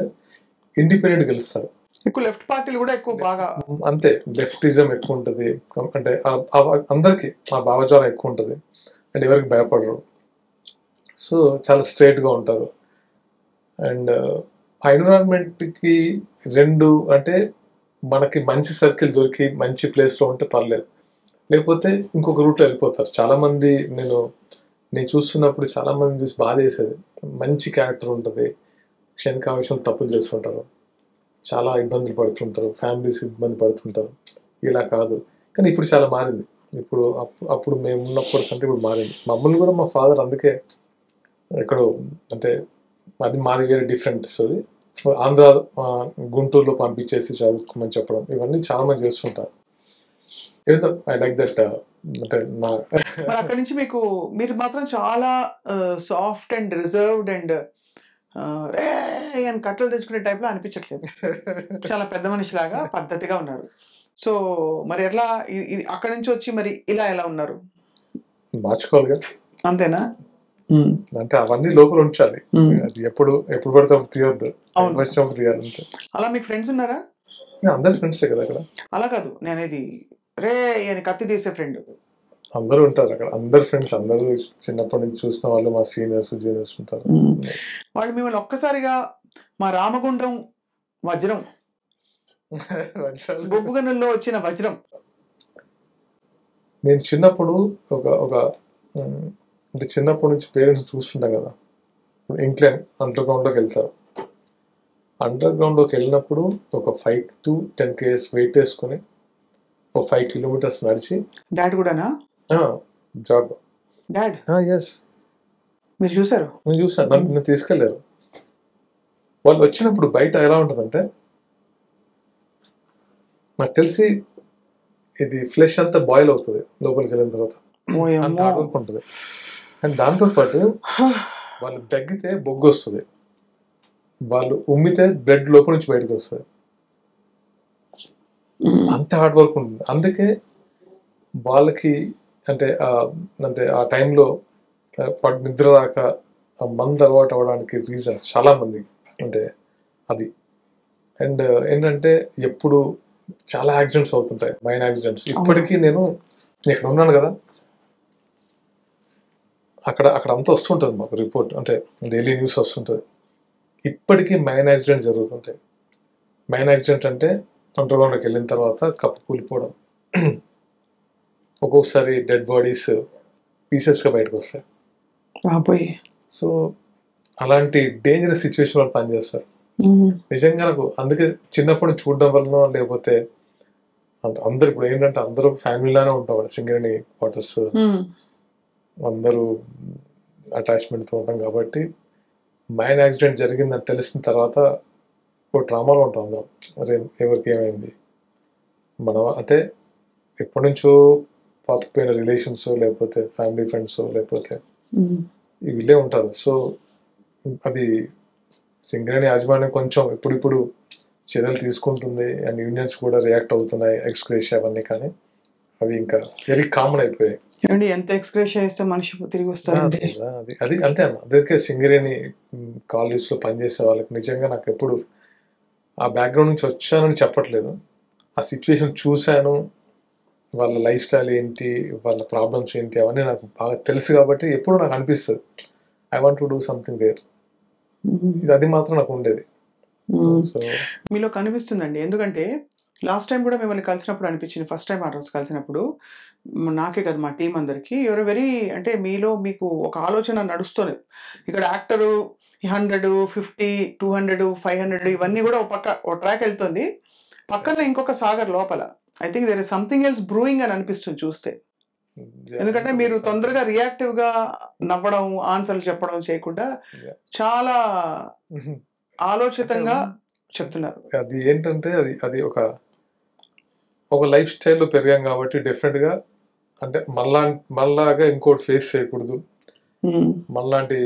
Speaker 2: ఇండిపెండెంట్ గెలుస్తారు.
Speaker 1: ఎక్కువ లెఫ్ట్ పార్టీలు కూడా ఎక్కువ బాగా
Speaker 2: అంతే లెఫ్టిజం ఎక్కువ ఉంటుంది. అంటే అందరికీ ఆ భావజాలం ఎక్కువ ఉంటుంది. అండ్ ఎవరికి భయపడరు. సో చాలా స్ట్రైట్గా ఉంటారు. అండ్ ఆ ఎన్విరాన్మెంట్కి రెండు అంటే మనకి మంచి సర్కిల్ దొరికి మంచి ప్లేస్లో ఉంటే పర్లేదు. లేకపోతే ఇంకొక రూట్లో వెళ్ళిపోతారు. చాలామంది నేను నేను చూస్తున్నప్పుడు చాలామంది చూసి బాధ వేసేది మంచి క్యారెక్టర్ ఉంటుంది. క్షణికావేశం తప్పులు చేస్తుంటారు. చాలా ఇబ్బందులు పడుతుంటారు. ఫ్యామిలీస్ ఇబ్బంది పడుతుంటారు. ఇలా కాదు. కానీ ఇప్పుడు చాలా మారింది. ఇప్పుడు అప్పుడు అప్పుడు మేము ఉన్నప్పుడు కంటే ఇప్పుడు మారింది. మమ్మల్ని కూడా మా ఫాదర్ అందుకే ఎక్కడో అంటే అది మాది వేరే డిఫరెంట్ అది ఆంధ్ర గుంటూరులో పంపించేసి చదువుకోమని చెప్పడం. ఇవన్నీ చాలా మంది చేస్తుంటారు. ఏదో ఐ లైక్ దట్ అంటే నా
Speaker 1: మరి అక్కడి నుంచి మీకు మీరు మాత్రం చాలా సాఫ్ట్ అండ్ రిజర్వ్డ్ అండ్ అని కట్టలు తెచ్చుకునే టైప్లో అనిపించట్లేదు. చాలా పెద్ద మనిషిలాగా పద్ధతిగా ఉన్నారు. సో మరి ఎట్లా అక్కడి నుంచి వచ్చి మరి ఇలా ఎలా ఉన్నారు?
Speaker 2: మార్చుకోవాలిగా
Speaker 1: అంతేనా?
Speaker 2: అంటే అవన్నీ లోపల ఉంచాలి. అది ఎప్పుడు ఎప్పుడు పడితే తీయొద్దు. వచ్చినప్పుడు తీయాలంటే
Speaker 1: అలా మీకు ఫ్రెండ్స్ ఉన్నారా?
Speaker 2: అందరు ఫ్రెండ్సే కదా అక్కడ.
Speaker 1: అలా కాదు. నేను ఇది రే అని కత్తి తీసే ఫ్రెండ్
Speaker 2: అందరూ ఉంటారు అక్కడ. అందరు ఫ్రెండ్స్ అందరూ చిన్నప్పటి నుంచి చూసిన వాళ్ళు మా సీనియర్స్ జూనియర్స్ ఉంటారు.
Speaker 1: వాళ్ళు మిమ్మల్ని ఒక్కసారిగా మా రామగుండం వజ్రం బొబ్బుగనుల్లో వచ్చిన వజ్రం.
Speaker 2: నేను చిన్నప్పుడు ఒక ఒక అంటే చిన్నప్పటి నుంచి పేరెంట్స్ చూస్తుంటాం కదా. ఇంక్లైన్ అండర్ గ్రౌండ్లోకి వెళ్తారు. అండర్ గ్రౌండ్లోకి వెళ్ళినప్పుడు ఒక five to ten KS weight వేసుకొని ఒక ఫైవ్ కిలోమీటర్స్ నడిచి.
Speaker 1: డాడ్ కూడానా?
Speaker 2: జాబ్
Speaker 1: డాడ్
Speaker 2: ఎస్
Speaker 1: మీరు చూసారు?
Speaker 2: నేను చూసాను నన్ను నన్ను తీసుకెళ్ళారు. వాళ్ళు వచ్చినప్పుడు బయట ఎలా ఉంటుందంటే నాకు తెలిసి ఇది ఫ్లెష్ అంతా బాయిల్ అవుతుంది లోపలికి వెళ్ళిన తర్వాత. అంత ఉంటుంది. అండ్ దాంతోపాటు వాళ్ళు దగ్గితే బొగ్గు వస్తుంది. వాళ్ళు ఉమ్మితే బ్లడ్ లోపల నుంచి బయటకు వస్తుంది. అంత హార్డ్ వర్క్ ఉంటుంది. అందుకే వాళ్ళకి అంటే అంటే ఆ టైంలో నిద్ర రాక ఆ మందు అలవాటు అవ్వడానికి రీజన్స్ చాలా మంది అంటే అది. అండ్ ఏంటంటే ఎప్పుడు చాలా యాక్సిడెంట్స్ అవుతుంటాయి. మైన్ యాక్సిడెంట్స్ ఇప్పటికీ నేను నేను ఇక్కడ ఉన్నాను కదా? అక్కడ అక్కడ అంతా వస్తుంటుంది మాకు రిపోర్ట్ అంటే డైలీ న్యూస్ వస్తుంటుంది. ఇప్పటికీ మైన్ యాక్సిడెంట్ జరుగుతుంటాయి. మైన్ యాక్సిడెంట్ అంటే అండర్గ్రౌండ్కి వెళ్ళిన తర్వాత కప్పు కూలిపోవడం ఒక్కొక్కసారి డెడ్ బాడీస్ పీసెస్గా బయటకు వస్తాయి
Speaker 1: బాబోయ్
Speaker 2: సో అలాంటి డేంజరస్ సిచ్యువేషన్ వాళ్ళు పనిచేస్తారు. నిజంగా నాకు అందుకే చిన్నప్పుడు చూడడం వలన లేకపోతే అందరు ఇప్పుడు ఏంటంటే అందరూ ఫ్యామిలీలానే ఉంటాం సింగరేణి క్వార్టర్స్. అందరూ అటాచ్మెంట్తో ఉంటాం కాబట్టి మైన్ యాక్సిడెంట్ జరిగిందని తెలిసిన తర్వాత ఒక ట్రామాలో ఉంటాం అందరం. అరే ఎవరికి ఏమైంది? మన అంటే ఎప్పటి నుంచో పాతుకుపోయిన రిలేషన్స్ లేకపోతే ఫ్యామిలీ ఫ్రెండ్స్ లేకపోతే. వీళ్ళే ఉంటారు. సో అది సింగరేణి యాజమాన్యం కొంచెం ఇప్పుడిప్పుడు చర్యలు తీసుకుంటుంది. అండ్ యూనియన్స్ కూడా రియాక్ట్ అవుతున్నాయి ఎక్స్క్రేష్ అవన్నీ కానీ. అవి ఇంకా వెరీ కామన్ అయిపోయాయి.
Speaker 1: ఏమండి ఎంత ఎక్స్ప్రెస్ చేస్తే మనిషి తిరిగి వస్తారండి
Speaker 2: కదా, అది అది అంతే అన్న. అందుకే సింగరేణి కాలేజ్లో పనిచేసే వాళ్ళకి నిజంగా నాకు ఎప్పుడు ఆ బ్యాక్గ్రౌండ్ నుంచి వచ్చానని చెప్పట్లేదు. ఆ సిచ్యువేషన్ చూశాను. వాళ్ళ లైఫ్ స్టైల్ ఏంటి? వాళ్ళ ప్రాబ్లమ్స్ ఏంటి? అవన్నీ నాకు బాగా తెలుసు కాబట్టి ఎప్పుడు నాకు అనిపిస్తుంది. I want to do something there
Speaker 1: hmm.
Speaker 2: ఇది అది మాత్రం నాకు ఉండేది. సో
Speaker 1: మీలో కనిపిస్తుందండి. ఎందుకంటే లాస్ట్ టైం కూడా మిమ్మల్ని కలిసినప్పుడు అనిపించింది. ఫస్ట్ టైం ఆ రోజు కలిసినప్పుడు నాకే కదా మా టీం అందరికి. ఎవరు వెరీ అంటే మీలో మీకు ఒక ఆలోచన నడుస్తుంది. ఇక్కడ actor hundred fifty two hundred five hundred ఇవన్నీ కూడా ఒక పక్క ఒక ట్రాక్ వెళ్తుంది. పక్కన ఇంకొక సాగర్ లోపల. I think there is something else brewing అని అనిపిస్తుంది చూస్తే. ఎందుకంటే మీరు తొందరగా రియాక్టివ్గా నవ్వడం ఆన్సర్లు చెప్పడం చేయకుండా. చాలా ఆలోచితంగా చెప్తున్నారు.
Speaker 2: అది ఏంటంటే అది అది ఒక ఒక లైఫ్ స్టైల్లో పెరిగాం కాబట్టి డెఫినెట్గా అంటే మళ్ళా మళ్ళాగా ఇంకోటి ఫేస్ చేయకూడదు. మళ్ళాంటి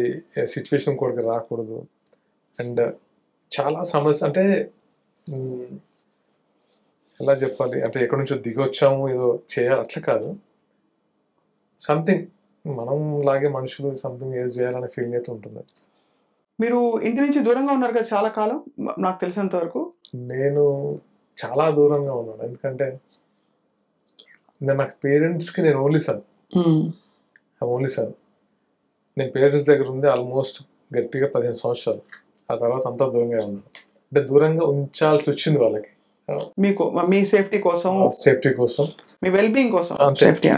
Speaker 2: సిచ్యువేషన్ ఇంకోటికి రాకూడదు. అండ్ చాలా సమస్య అంటే ఎలా చెప్పాలి అంటే ఎక్కడి నుంచో దిగి వచ్చాము ఏదో చేయాలి అట్లా కాదు. సంథింగ్ మనం లాగే మనుషులు సంథింగ్ ఏదో చేయాలనే ఫీలింగ్ అయితే ఉంటుంది.
Speaker 1: మీరు ఇంటి నుంచి దూరంగా ఉన్నారు కదా చాలా కాలం నాకు తెలిసినంత వరకు.
Speaker 2: నేను చాలా దూరంగా ఉన్నాను. ఎందుకంటే నేను నాకు పేరెంట్స్కి నేను ఓన్లీ సన్ ఓన్లీ సన్ నేను పేరెంట్స్ దగ్గర ఉంది ఆల్మోస్ట్ గట్టిగా పదిహేను సంవత్సరాలు. ఆ తర్వాత అంతా దూరంగా ఉన్నాను అంటే దూరంగా ఉంచాల్సి వచ్చింది వాళ్ళకి.
Speaker 1: మీకు మీ సేఫ్టీ కోసం?
Speaker 2: సేఫ్టీ కోసం.
Speaker 1: మీ వెల్బీయింగ్ కోసం? సేఫ్టీ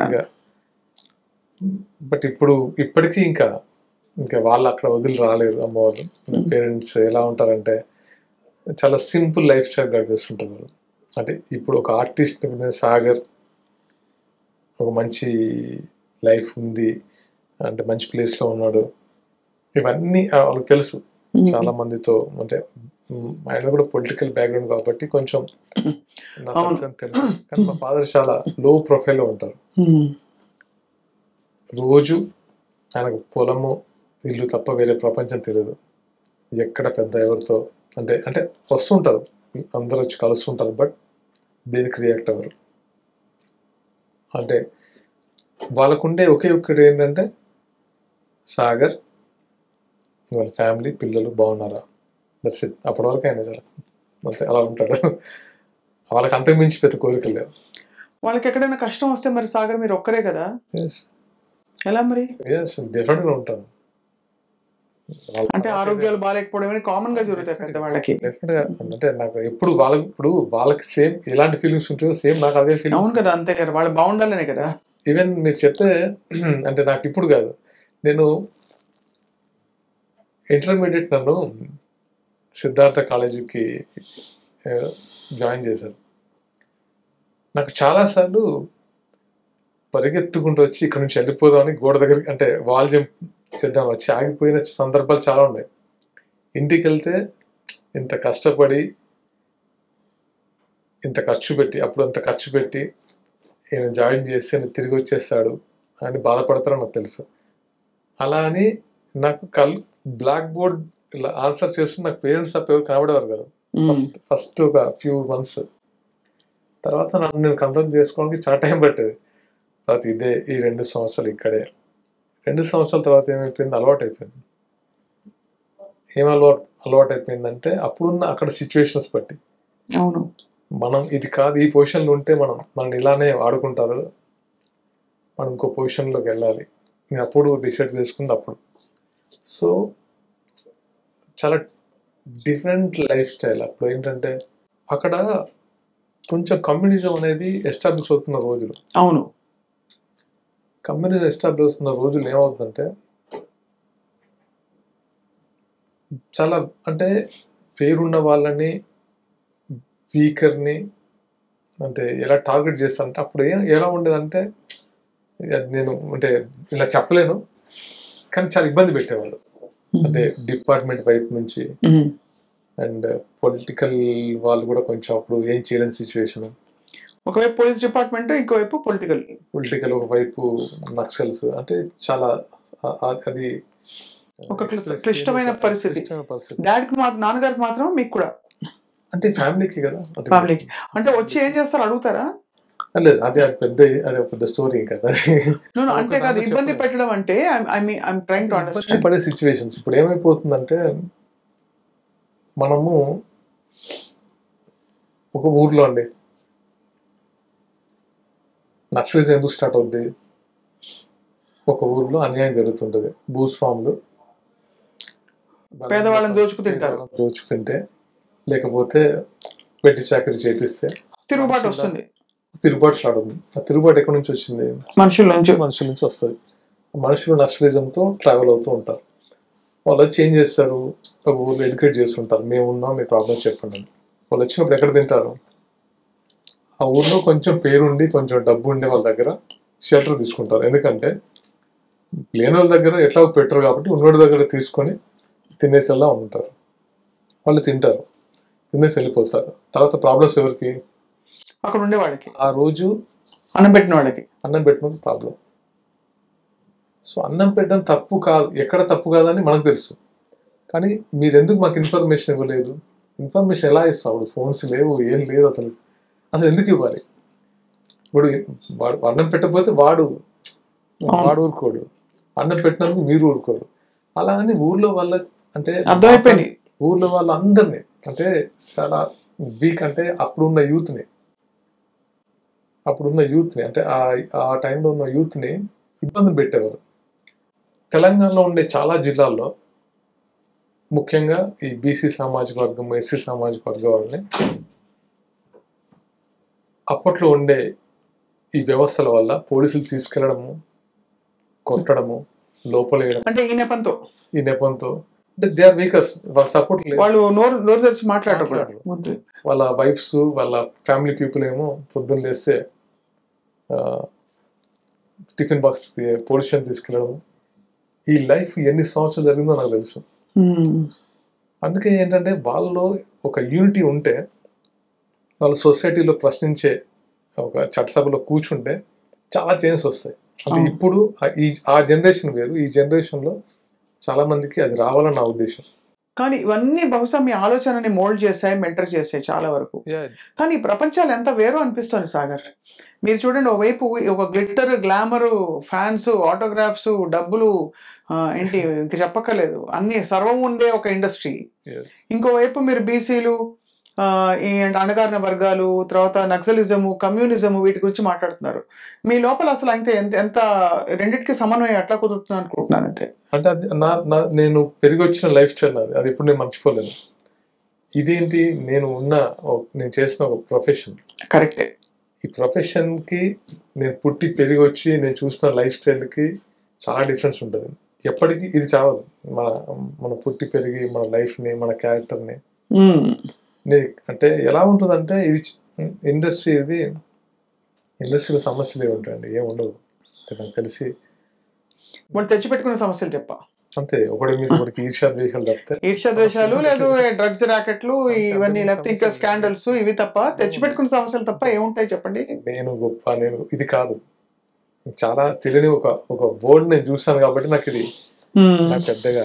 Speaker 2: బట్ ఇప్పుడు ఇప్పటికీ ఇంకా ఇంకా వాళ్ళు అక్కడ వదిలి రాలేరు అమ్మ వాళ్ళు పేరెంట్స్ ఎలా ఉంటారంటే చాలా సింపుల్ లైఫ్ స్టైల్ గడిపేస్తుంటారు వాళ్ళు. అంటే ఇప్పుడు ఒక ఆర్టిస్ట్ సాగర్ ఒక మంచి లైఫ్ ఉంది అంటే మంచి ప్లేస్లో ఉన్నాడు. ఇవన్నీ వాళ్ళకి తెలుసు. చాలా మందితో అంటే ఆయన కూడా పొలిటికల్ బ్యాక్గ్రౌండ్ కాబట్టి కొంచెం తెలుసు. కానీ మా ఫాదర్ చాలా లో ప్రొఫైల్లో ఉంటారు. రోజు ఆయనకు పొలము ఇల్లు తప్ప వేరే ప్రపంచం తెలియదు. ఎక్కడ పెద్ద ఎవరితో అంటే అంటే వస్తుంటారు. అందరూ వచ్చి కలుస్తుంటారు బట్ దేనికి రియాక్ట్ అవ్వరు. అంటే వాళ్ళకుండే ఒకే ఒక్కటి ఏంటంటే సాగర్ వాళ్ళ ఫ్యామిలీ పిల్లలు బాగున్నారా? దట్స్ ఇట్ అప్పటి వరకు ఆయన చాలా అంతే అలా ఉంటాడు. వాళ్ళకి అంతకు మించి పెద్ద కోరికలు లేవు.
Speaker 1: వాళ్ళకి ఎక్కడైనా కష్టం వస్తే మరి సాగర్ మీరు ఒక్కరే కదా? ఎలా మరి?
Speaker 2: ఎస్ డిఫరెంట్గా ఉంటాను
Speaker 1: అంటే ఆరోగ్యాలు బాగాలేకపోవడం కామన్గా జరుగుతాయి పెద్దవాళ్ళకి.
Speaker 2: డెఫినెట్గా అంటే నాకు ఎప్పుడు వాళ్ళకి ఇప్పుడు వాళ్ళకి సేమ్ ఎలాంటి ఫీలింగ్స్ ఉంటాయో సేమ్ నాకు అదే
Speaker 1: అవును
Speaker 2: ఫీలింగ్స్
Speaker 1: కదా అంతే కదా వాళ్ళు బాగుండాలనే కదా.
Speaker 2: ఈవెన్ మీరు చెప్తే అంటే నాకు ఇప్పుడు కాదు. నేను ఇంటర్మీడియట్ నన్ను సిద్ధార్థ కాలేజీకి జాయిన్ చేశారు. నాకు చాలాసార్లు పరిగెత్తుకుంటూ వచ్చి ఇక్కడ నుంచి వెళ్ళిపోదామని గోడ దగ్గరికి అంటే వాల్ జంప్ చేద్దాం వచ్చి ఆగిపోయిన సందర్భాలు చాలా ఉన్నాయి. ఇంటికి వెళ్తే ఇంత కష్టపడి ఇంత ఖర్చు పెట్టి అప్పుడు అంత ఖర్చు పెట్టి ఈయన జాయిన్ చేసి తిరిగి వచ్చేస్తాడు అని బాధపడతారని నాకు తెలుసు. అలా అని నాకు కల్ బ్లాక్ బోర్డ్ ఇలా ఆన్సర్ చేస్తూ నాకు పేరెంట్స్ తప్ప ఎవరు కనబడేవారు కదా. ఫస్ట్ ఫస్ట్ ఒక ఫ్యూ మంత్స్. తర్వాత నన్ను నేను కంట్రోల్ చేసుకోవడానికి చాలా టైం పట్టేది. తర్వాత ఇదే ఈ రెండు సంవత్సరాలు ఇక్కడే. రెండు సంవత్సరాల తర్వాత ఏమైపోయింది? అలవాటు అయిపోయింది ఏం అలవాటు అలవాటు అయిపోయిందంటే అప్పుడున్న అక్కడ సిచ్యువేషన్స్ బట్టి.
Speaker 1: అవును.
Speaker 2: మనం ఇది కాదు ఈ పొజిషన్లో ఉంటే మనం మనం ఇలానే ఆడుకుంటారు. మనం ఇంకో పొజిషన్లోకి వెళ్ళాలి. నేను అప్పుడు డిసైడ్ చేసుకుంది అప్పుడు సో చాలా డిఫరెంట్ లైఫ్ స్టైల్ అప్పుడు. ఏంటంటే అక్కడ కొంచెం కమ్యూనిజం అనేది ఎస్టాబ్లిష్ అవుతున్న రోజులు.
Speaker 1: అవును.
Speaker 2: కమ్యూనిజం ఎస్టాబ్లిష్ అవుతున్న రోజులు ఏమవుతుందంటే చాలా అంటే పేరున్న వాళ్ళని వీకర్ని అంటే ఎలా టార్గెట్ చేస్తానంటే అప్పుడు ఏ ఎలా ఉండేదంటే నేను అంటే ఇలా చెప్పలేను. కానీ చాలా ఇబ్బంది పెట్టేవాళ్ళు. అంటే డిపార్ట్మెంట్ వైపు నుంచి. అండ్ పొలిటికల్ వాళ్ళు కూడా కొంచెం అప్పుడు ఏం చేయలేని సిచ్యువేషన్.
Speaker 1: ఒకవైపు పోలీస్ డిపార్ట్మెంట్ ఇంకోవైపు పొలిటికల్.
Speaker 2: పొలిటికల్ ఒకవైపు నక్సల్స్ అంటే చాలా అది
Speaker 1: ఒక క్లిష్టమైన పరిస్థితి. డాడీకి మాత్రం నాన్నగారికి మాత్రం మీకు కూడా.
Speaker 2: అంటే ఫ్యామిలీకి కదా.
Speaker 1: ఫ్యామిలీకి. అంటే వచ్చి ఏం చేస్తారు అడుగుతారా?
Speaker 2: లేదు అది అది పెద్ద అది ఒక పెద్ద స్టోరీ
Speaker 1: కాదు
Speaker 2: దాంట్లో
Speaker 1: ఇబ్బంది. పెట్టడం అంటే I mean I'm trying to understand
Speaker 2: పడే సిచ్యువేషన్స్ ఇప్పుడు ఏమైపోతుందంటే మనము ఒక ఊర్లో అండి. నక్సలిజం ఎందుకు స్టార్ట్ అవుద్ది. ఒక ఊర్లో అన్యాయం జరుగుతుంటది. భూస్వాములు
Speaker 1: పేదవాళ్ళని దోచుకు తింటారు.
Speaker 2: దోచుకు తింటే లేకపోతే పెట్టి చాకరీ చేపిస్తే
Speaker 1: తిరుగుబాటు వస్తుంది.
Speaker 2: తిరుగుబాటు స్టార్ట్ అవుతుంది. ఆ తిరుగుబాటు ఎక్కడి నుంచి వచ్చింది?
Speaker 1: మనుషుల నుంచి.
Speaker 2: మనుషుల నుంచి వస్తుంది. మనుషులు నక్సలిజంతో ట్రావెల్ అవుతూ ఉంటారు. వాళ్ళు వచ్చి ఏం చేస్తారు? ఒక ఊర్లో ఎడ్యుకేట్ చేస్తుంటారు. మేము ఉన్నాం మీ ప్రాబ్లమ్స్ చెప్పండి. వాళ్ళు వచ్చినప్పుడు ఎక్కడ తింటారు? ఆ ఊర్లో కొంచెం పేరుండి కొంచెం డబ్బు ఉండే వాళ్ళ దగ్గర షెల్టర్ తీసుకుంటారు. ఎందుకంటే లేని వాళ్ళ దగ్గర ఎట్లా పెట్టరు కాబట్టి ఉన్నోడి దగ్గర తీసుకొని తినేసేలా ఉంటారు. వాళ్ళు తింటారు. తినేసి వెళ్ళిపోతారు. తర్వాత ప్రాబ్లమ్స్ ఎవరికి?
Speaker 1: అక్కడ ఉండే వాళ్ళకి
Speaker 2: ఆ రోజు
Speaker 1: అన్నం పెట్టిన వాళ్ళకి.
Speaker 2: అన్నం పెట్టినది ప్రాబ్లం. సో అన్నం పెట్టడం తప్పు కాదు ఎక్కడ తప్పు కాదని మనకు తెలుసు. కానీ మీరు ఎందుకు మాకు ఇన్ఫర్మేషన్ ఇవ్వలేదు? ఇన్ఫర్మేషన్ ఎలా ఇస్తావు? ఫోన్స్ లేవు ఏం లేదు అసలు. అసలు ఎందుకు ఇవ్వాలి? ఇప్పుడు వాడు అన్నం పెట్టకపోతే వాడు వాడు ఊరుకోడు. అన్నం పెట్టినందుకు మీరు ఊరుకోరు. అలా అని ఊర్లో వాళ్ళ అంటే
Speaker 1: అర్థమైపోయింది
Speaker 2: ఊర్లో వాళ్ళందరినీ అంటే చాలా వీక్ అంటే అప్పుడున్న యూత్ని అప్పుడున్న యూత్ని అంటే ఆ ఆ టైంలో ఉన్న యూత్ని ఇబ్బంది పెట్టేవారు. తెలంగాణలో ఉండే చాలా జిల్లాల్లో ముఖ్యంగా ఈ బీసీ సామాజిక వర్గం ఎస్సీ సామాజిక వర్గం వాళ్ళని అప్పట్లో ఉండే ఈ వ్యవస్థల వల్ల పోలీసులు తీసుకెళ్ళడము కొట్టడము లోపలేయడం.
Speaker 1: అంటే ఈ నెపంతో?
Speaker 2: ఈ నెపంతో. అంటే దే ఆర్ వీకర్స్ వాళ్ళ సపోర్ట్ లేదు.
Speaker 1: వాళ్ళు నోరు నోరు తెరిచి మాట్లాడరు.
Speaker 2: వాళ్ళ వైఫ్స్ వాళ్ళ ఫ్యామిలీ పీపుల్ ఏమో పొద్దున్న లేస్తే టిఫిన్ బాక్స్ పొల్యూషన్ తీసుకెళ్ళడం. ఈ లైఫ్ ఎన్ని సంవత్సరాలు జరిగిందో నాకు తెలుసు. అందుకే ఏంటంటే వాళ్ళలో ఒక యూనిటీ ఉంటే వాళ్ళు సొసైటీలో ప్రశ్నించే ఒక చట్టసభలో కూర్చుంటే చాలా చేంజెస్ వస్తాయి. అంటే. ఇప్పుడు ఈ ఆ జనరేషన్ వేరు. ఈ జనరేషన్లో చాలా మందికి అది రావాలని నా ఉద్దేశం.
Speaker 1: కానీ ఇవన్నీ బహుశా మీ ఆలోచనని మోల్డ్ చేశాయి మెంటర్ చేసాయి చాలా వరకు. కానీ ఈ ప్రపంచాలు ఎంత వేరో అనిపిస్తుంది సాగర్. మీరు చూడండి ఓవైపు ఒక గ్లిట్టర్ గ్లామర్ ఫ్యాన్స్ ఆటోగ్రాఫ్స్ డబ్బులు ఏంటి ఇంక చెప్పక్కర్లేదు. అన్ని సర్వం ఉండే ఒక ఇండస్ట్రీ. ఇంకోవైపు మీరు బీసీలు అణగారిన వర్గాలు తర్వాత నక్సలిజము కమ్యూనిజము వీటి గురించి మాట్లాడుతున్నారు. మీ లోపల అసలు ఇంకా ఎంత ఎంత రెండింటికి సమన్వయం ఎట్లా కుదురుతుంది అనుకుంటున్నాను అంతే.
Speaker 2: అంటే అది నా నా నేను పెరిగి వచ్చిన లైఫ్ స్టైల్ అది అది ఇప్పుడు నేను మర్చిపోలేను. ఇదేంటి? నేను ఉన్న నేను చేసిన ఒక ప్రొఫెషన్.
Speaker 1: కరెక్టే.
Speaker 2: ఈ ప్రొఫెషన్కి నేను పుట్టి పెరిగి వచ్చి నేను చూసిన లైఫ్ స్టైల్కి చాలా డిఫరెన్స్ ఉంటుంది. ఎప్పటికీ ఇది చావదు. మన మన పుట్టి పెరిగి మన లైఫ్ని మన క్యారెక్టర్ని. అంటే ఎలా ఉంటుందంటే ఇది ఇండస్ట్రీ ఇది ఇండస్ట్రీలో సమస్యలు ఏమి ఉంటాయండి? ఏమి ఉండవు. నాకు తెలిసి
Speaker 1: వాళ్ళు తెచ్చిపెట్టుకునే సమస్యలు చెప్ప.
Speaker 2: అంతే ఒకటి మీద ఒకటి ఈర్ష్యా ద్వేషాలు తప్పితే
Speaker 1: ఈర్ష్య ద్వేషాలు లేదు డ్రగ్స్ ర్యాకెట్లు ఇవన్నీ లేకపోతే ఇంకా స్కాండల్స్ ఇవి తప్ప తెచ్చిపెట్టుకునే సమస్యలు తప్ప ఏముంటాయి చెప్పండి?
Speaker 2: నేను గొప్ప నేను ఇది కాదు. చాలా తెలియని ఒక ఒక వర్డ్ నేను చూస్తాను కాబట్టి నాకు ఇది నాకు పెద్దగా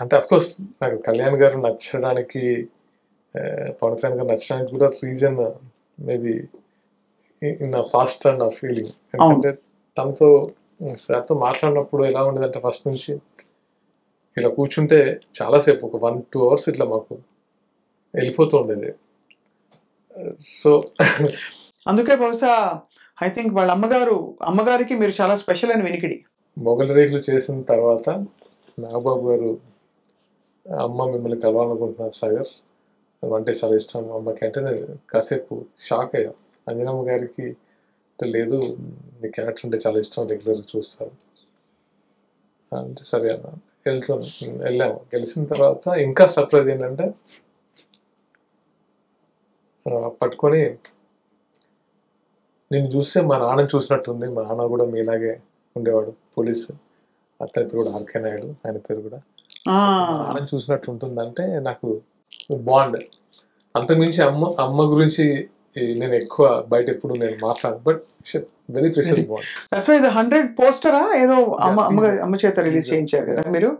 Speaker 2: అంటే కోర్స్ నాకు కళ్యాణ్ గారు నచ్చడానికి పవన్ కళ్యాణ్ గారు నచ్చడానికి కూడా రీజన్ మేబీ ఇన్ నా పాస్ట్ అండ్ నా ఫీలింగ్ ఎందుకంటే తనతో సార్తో మాట్లాడినప్పుడు ఎలా ఉండేదంటే ఫస్ట్ నుంచి ఇలా కూర్చుంటే చాలాసేపు ఒక వన్ టూ అవర్స్ ఇట్లా మాకు వెళ్ళిపోతూ ఉండేది. సో
Speaker 1: అందుకే బహుశా ఐ థింక్ వాళ్ళ అమ్మగారు అమ్మగారికి మీరు చాలా స్పెషల్ అని వినికిడి.
Speaker 2: మొగల్ రేకులు చేసిన తర్వాత నాగబాబు గారు అమ్మ మిమ్మల్ని కలవాలనుకుంటున్నారు సాగర్. అంటే చాలా ఇష్టం అమ్మకి. అంటే నేను కాసేపు షాక్ అయ్యా. అంజనమ్మ గారికి లేదు నీ క్యారెక్టర్ అంటే చాలా ఇష్టం రెగ్యులర్గా చూస్తారు. అంటే సరే అన్న వెళ్తాను వెళ్ళాము. గెలిచిన తర్వాత ఇంకా సర్ప్రైజ్ ఏంటంటే పట్టుకొని నేను చూస్తే మా నాన్న చూసినట్టుంది. మా నాన్న కూడా మీలాగే ఉండేవాడు పోలీసు. అతని పేరు కూడా ఆర్కే నాయుడు ఆయన పేరు కూడా.
Speaker 1: ఆ,
Speaker 2: మా నాన్న చూసినట్టు ఉంటుందంటే నాకు బాండ్. అంతకుమించి అమ్మ అమ్మ గురించి నేను ఎక్కువ బయట ఎప్పుడు నేను మాట్లాడు but very precious bond.
Speaker 1: Why ఇది హండ్రెడ్ పోస్టరా? ఏదో అమ్మ అమ్మ చేత రిలీజ్. చేయించారు కదా మీరు.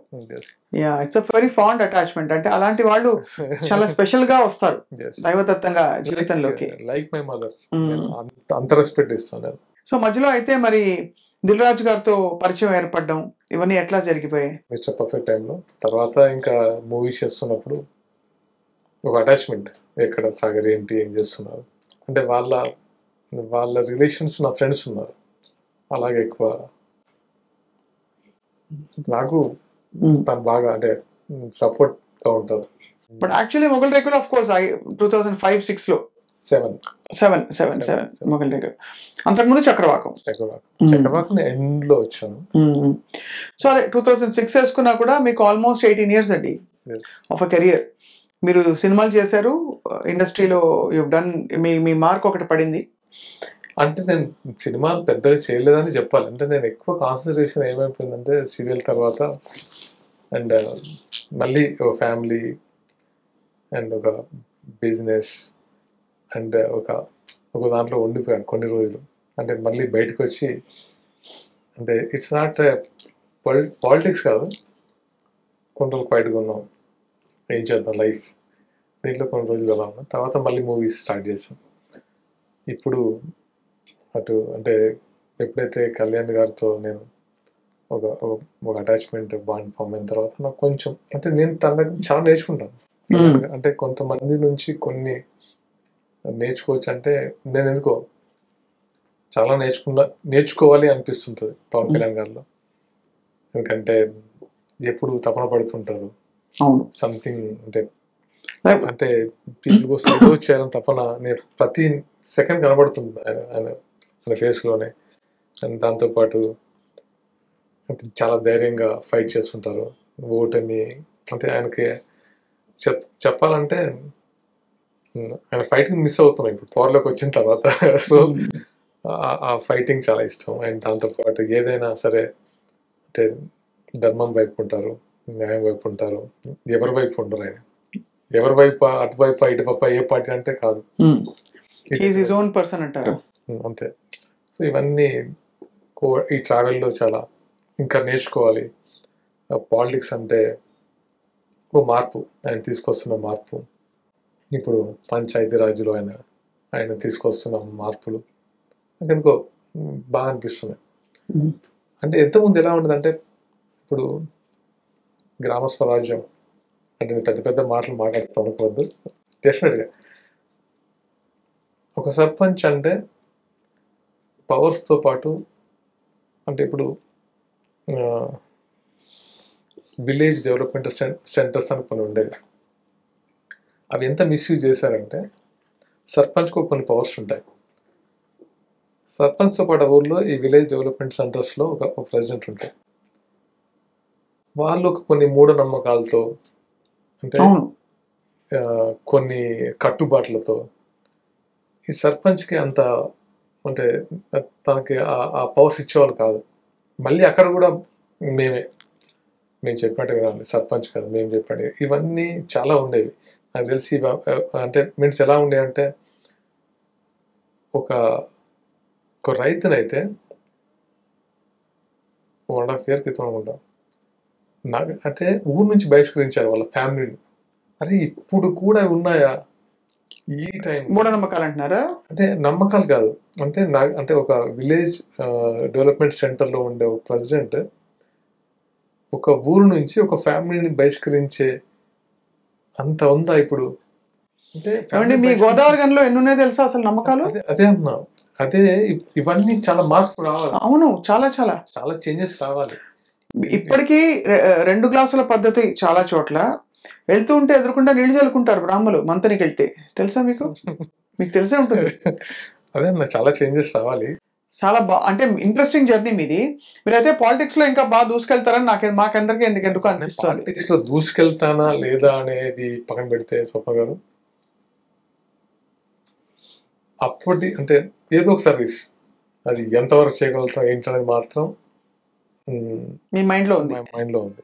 Speaker 1: Yeah it's a very fond attachment అంటే అలాంటి వాళ్ళు చాలా స్పెషల్గా వస్తారు. దైవదత్తంగా జీవితంలోకి.
Speaker 2: Like my mother. అంత రెస్పెక్ట్ ఇస్తాను.
Speaker 1: సో మధ్యలో అయితే మరి దిల్ రాజు గారితో పరిచయం ఏర్పడడం ఇవన్నీ ఎట్లా జరిగిపోయాయి?
Speaker 2: ఇట్స్ పర్ఫెక్ట్ టైంలో తర్వాత ఇంకా మూవీస్ చేస్తున్నప్పుడు ఒక అటాచ్మెంట్ ఎక్కడ సాగర్ ఏంటి ఏం చేస్తున్నారు? అంటే వాళ్ళ వాళ్ళ రిలేషన్స్ నా ఫ్రెండ్స్ ఉన్నారు. అలాగే ఎక్కువ నాకు తను బాగా అంటే సపోర్ట్గా ఉంటారు.
Speaker 1: But actually Mogali Rekulu of course two thousand five సిక్స్లో
Speaker 2: seven
Speaker 1: seven seven seven Mogali Rekulu అంతకుముందు చక్రవాకం
Speaker 2: చక్రవాక్ చక్రవాక్ ఎండ్లో వచ్చాను
Speaker 1: సో అదే టూ థౌసండ్ సిక్స్ వేసుకున్నా కూడా మీకు ఆల్మోస్ట్ ఎయిటీన్ ఇయర్స్ అండి. ఆఫ్ అ కెరియర్ మీరు సినిమాలు చేశారు ఇండస్ట్రీలో యూ డన్ మీ మీ మార్క్ ఒకటి పడింది.
Speaker 2: అంటే నేను సినిమాలు పెద్దగా చేయలేదని చెప్పాలి. అంటే నేను ఎక్కువ కాన్సన్ట్రేషన్ ఏమైపోయిందంటే సీరియల్ తర్వాత అండ్ మళ్ళీ ఒక ఫ్యామిలీ అండ్ ఒక బిజినెస్ అండ్ ఒక ఒక దాంట్లో ఉండిపోయాను కొన్ని రోజులు. అంటే మళ్ళీ బయటకు వచ్చి అంటే ఇట్స్ నాట్ పాలిటిక్స్ కాదు. కొన్ని రోజులు క్వైట్గా ఉన్నాం ఏం చేద్దాం లైఫ్ దీంట్లో కొన్ని రోజులు అలా ఉన్నాం. తర్వాత మళ్ళీ మూవీస్ స్టార్ట్ చేసాం ఇప్పుడు అటు అంటే ఎప్పుడైతే కళ్యాణ్ గారితో నేను ఒక ఒక- అటాచ్మెంట్ బాండ్ ఫామ్ అయిన తర్వాత నాకు కొంచెం అంటే నేను తన చాలా నేర్చుకుంటాను. అంటే కొంతమంది నుంచి కొన్ని నేర్చుకోవచ్చు అంటే నేను ఎందుకో చాలా నేర్చుకున్నా నేర్చుకోవాలి అనిపిస్తుంటుంది పవన్ కళ్యాణ్ గారిలో. ఎందుకంటే ఎప్పుడు తపన పడుతుంటారు. సంథింగ్ అంటే అంటే పీపుల్ కోసం ఏదో చేయాలని తపన నేను ప్రతి సెకండ్ కనబడుతుంది ఆయన ఆయన ఫేస్లోనే. అండ్ దాంతోపాటు చాలా ధైర్యంగా ఫైట్ చేస్తుంటారు. ఓటమి అంటే ఆయనకి చెప్ చెప్పాలంటే ఆయన ఫైటింగ్ మిస్ అవుతున్నాం ఇప్పుడు పవర్లోకి వచ్చిన తర్వాత. సో ఆ ఫైటింగ్ చాలా ఇష్టం. అండ్ దాంతోపాటు ఏదైనా సరే అంటే ధర్మం వైపు ఉంటారు న్యాయం వైపు ఉంటారు. ఎవరి వైపు ఉండరు ఆయన. ఎవరి వైపు అటువైపు ఇటువైపు ఏ పార్టీ అంటే కాదు.
Speaker 1: ఓన్ పర్సన్ అంటారు.
Speaker 2: ఉమ్, అంతే. సో ఇవన్నీ కో- ఈ ట్రావెల్లో చాలా ఇంకా నేర్చుకోవాలి. పాలిటిక్స్ అంటే ఓ మార్పు. ఆయన తీసుకొస్తున్న మార్పు. ఇప్పుడు పంచాయతీ రాజులో ఆయన ఆయన తీసుకొస్తున్న మార్పులు. ఎందుకో బాగా అనిపిస్తున్నాయి. అంటే ఎంతమంది ఎలా ఉండదంటే ఇప్పుడు గ్రామ స్వరాజ్యం అంటే పెద్ద పెద్ద మాటలు మాట్లాడుకోవద్దు డెఫినెట్గా. ఒక సర్పంచ్ అంటే పవర్స్తో పాటు అంటే ఇప్పుడు విలేజ్ డెవలప్మెంట్ సెంటర్స్ అని కొన్ని ఉండేవి. అవి ఎంత మిస్యూజ్ చేశారంటే సర్పంచ్కు కొన్ని పవర్స్ ఉంటాయి. సర్పంచ్తో పాటు ఊర్లో ఈ విలేజ్ డెవలప్మెంట్ సెంటర్స్లో ఒక ఒక ప్రెసిడెంట్ ఉంటాయి వాళ్ళు ఒక కొన్ని మూఢనమ్మకాలతో అంటే కొన్ని కట్టుబాట్లతో ఈ సర్పంచ్కి అంత అంటే తనకి ఆ- పవర్స్ ఇచ్చేవాళ్ళు కాదు. మళ్ళీ అక్కడ కూడా మేమే. మేము చెప్పినట్టు వినాలి సర్పంచ్ కాదు మేము చెప్పండి ఇవన్నీ చాలా ఉండేవి. నాకు తెలిసి అంటే మీన్స్ ఎలా ఉండే అంటే ఒక ఒక రైతునైతే వన్ హాఫ్ ఇయర్ క్రితం అనుకుంటా. నాకు అంటే ఊరు నుంచి బహిష్కరించారు వాళ్ళ ఫ్యామిలీని అరే ఇప్పుడు కూడా ఉన్నాయా? ఈ టైం
Speaker 1: మూఢనమ్మకాలు అంటున్నారా?
Speaker 2: అంటే నమ్మకాలు కాదు. అంటే నా అంటే ఒక విలేజ్ డెవలప్మెంట్ సెంటర్లో ఉండే ఒక ప్రెసిడెంట్ ఒక ఊరు నుంచి ఒక ఫ్యామిలీని బహిష్కరించే అంత ఉందా ఇప్పుడు? అంటే
Speaker 1: మీ గోదావరి గనిలో ఎన్ని ఉన్నాయో తెలుసా అసలు నమ్మకాలు?
Speaker 2: అదే అన్నా. అదే ఇవన్నీ చాలా మార్పు రావాలి.
Speaker 1: అవును చాలా చాలా.
Speaker 2: చాలా చేంజెస్ రావాలి.
Speaker 1: ఇప్పటికీ రెండు గ్లాసుల పద్ధతి చాలా చోట్ల. వెళ్తూ ఉంటే ఎదురుకుండా నీళ్ళు చల్లుకుంటారు బ్రాహ్మలు మంతనికి వెళ్తే తెలుసా మీకు? మీకు తెలిసే ఉంటుంది.
Speaker 2: అదే అన్న చాలా చేంజెస్ రావాలి.
Speaker 1: చాలా బా అంటే ఇంట్రెస్టింగ్ జర్నీ మీది. మీరైతే పాలిటిక్స్లో ఇంకా బాగా దూసుకెళ్తారని నాకు మాకందరికీ ఎందుకు ఎందుకు అనిపిస్తుంది?
Speaker 2: పాలిటిక్స్లో దూసుకెళ్తానా లేదా అనేది పక్కన పెడితే స్వప్న గారు? అప్పటి అంటే ఏదో ఒక సర్వీస్ అది ఎంతవరకు చేయగలుగుతాం ఏంటనేది మాత్రం మ్,
Speaker 1: మైండ్లో ఉంది.
Speaker 2: మైండ్లో ఉంది.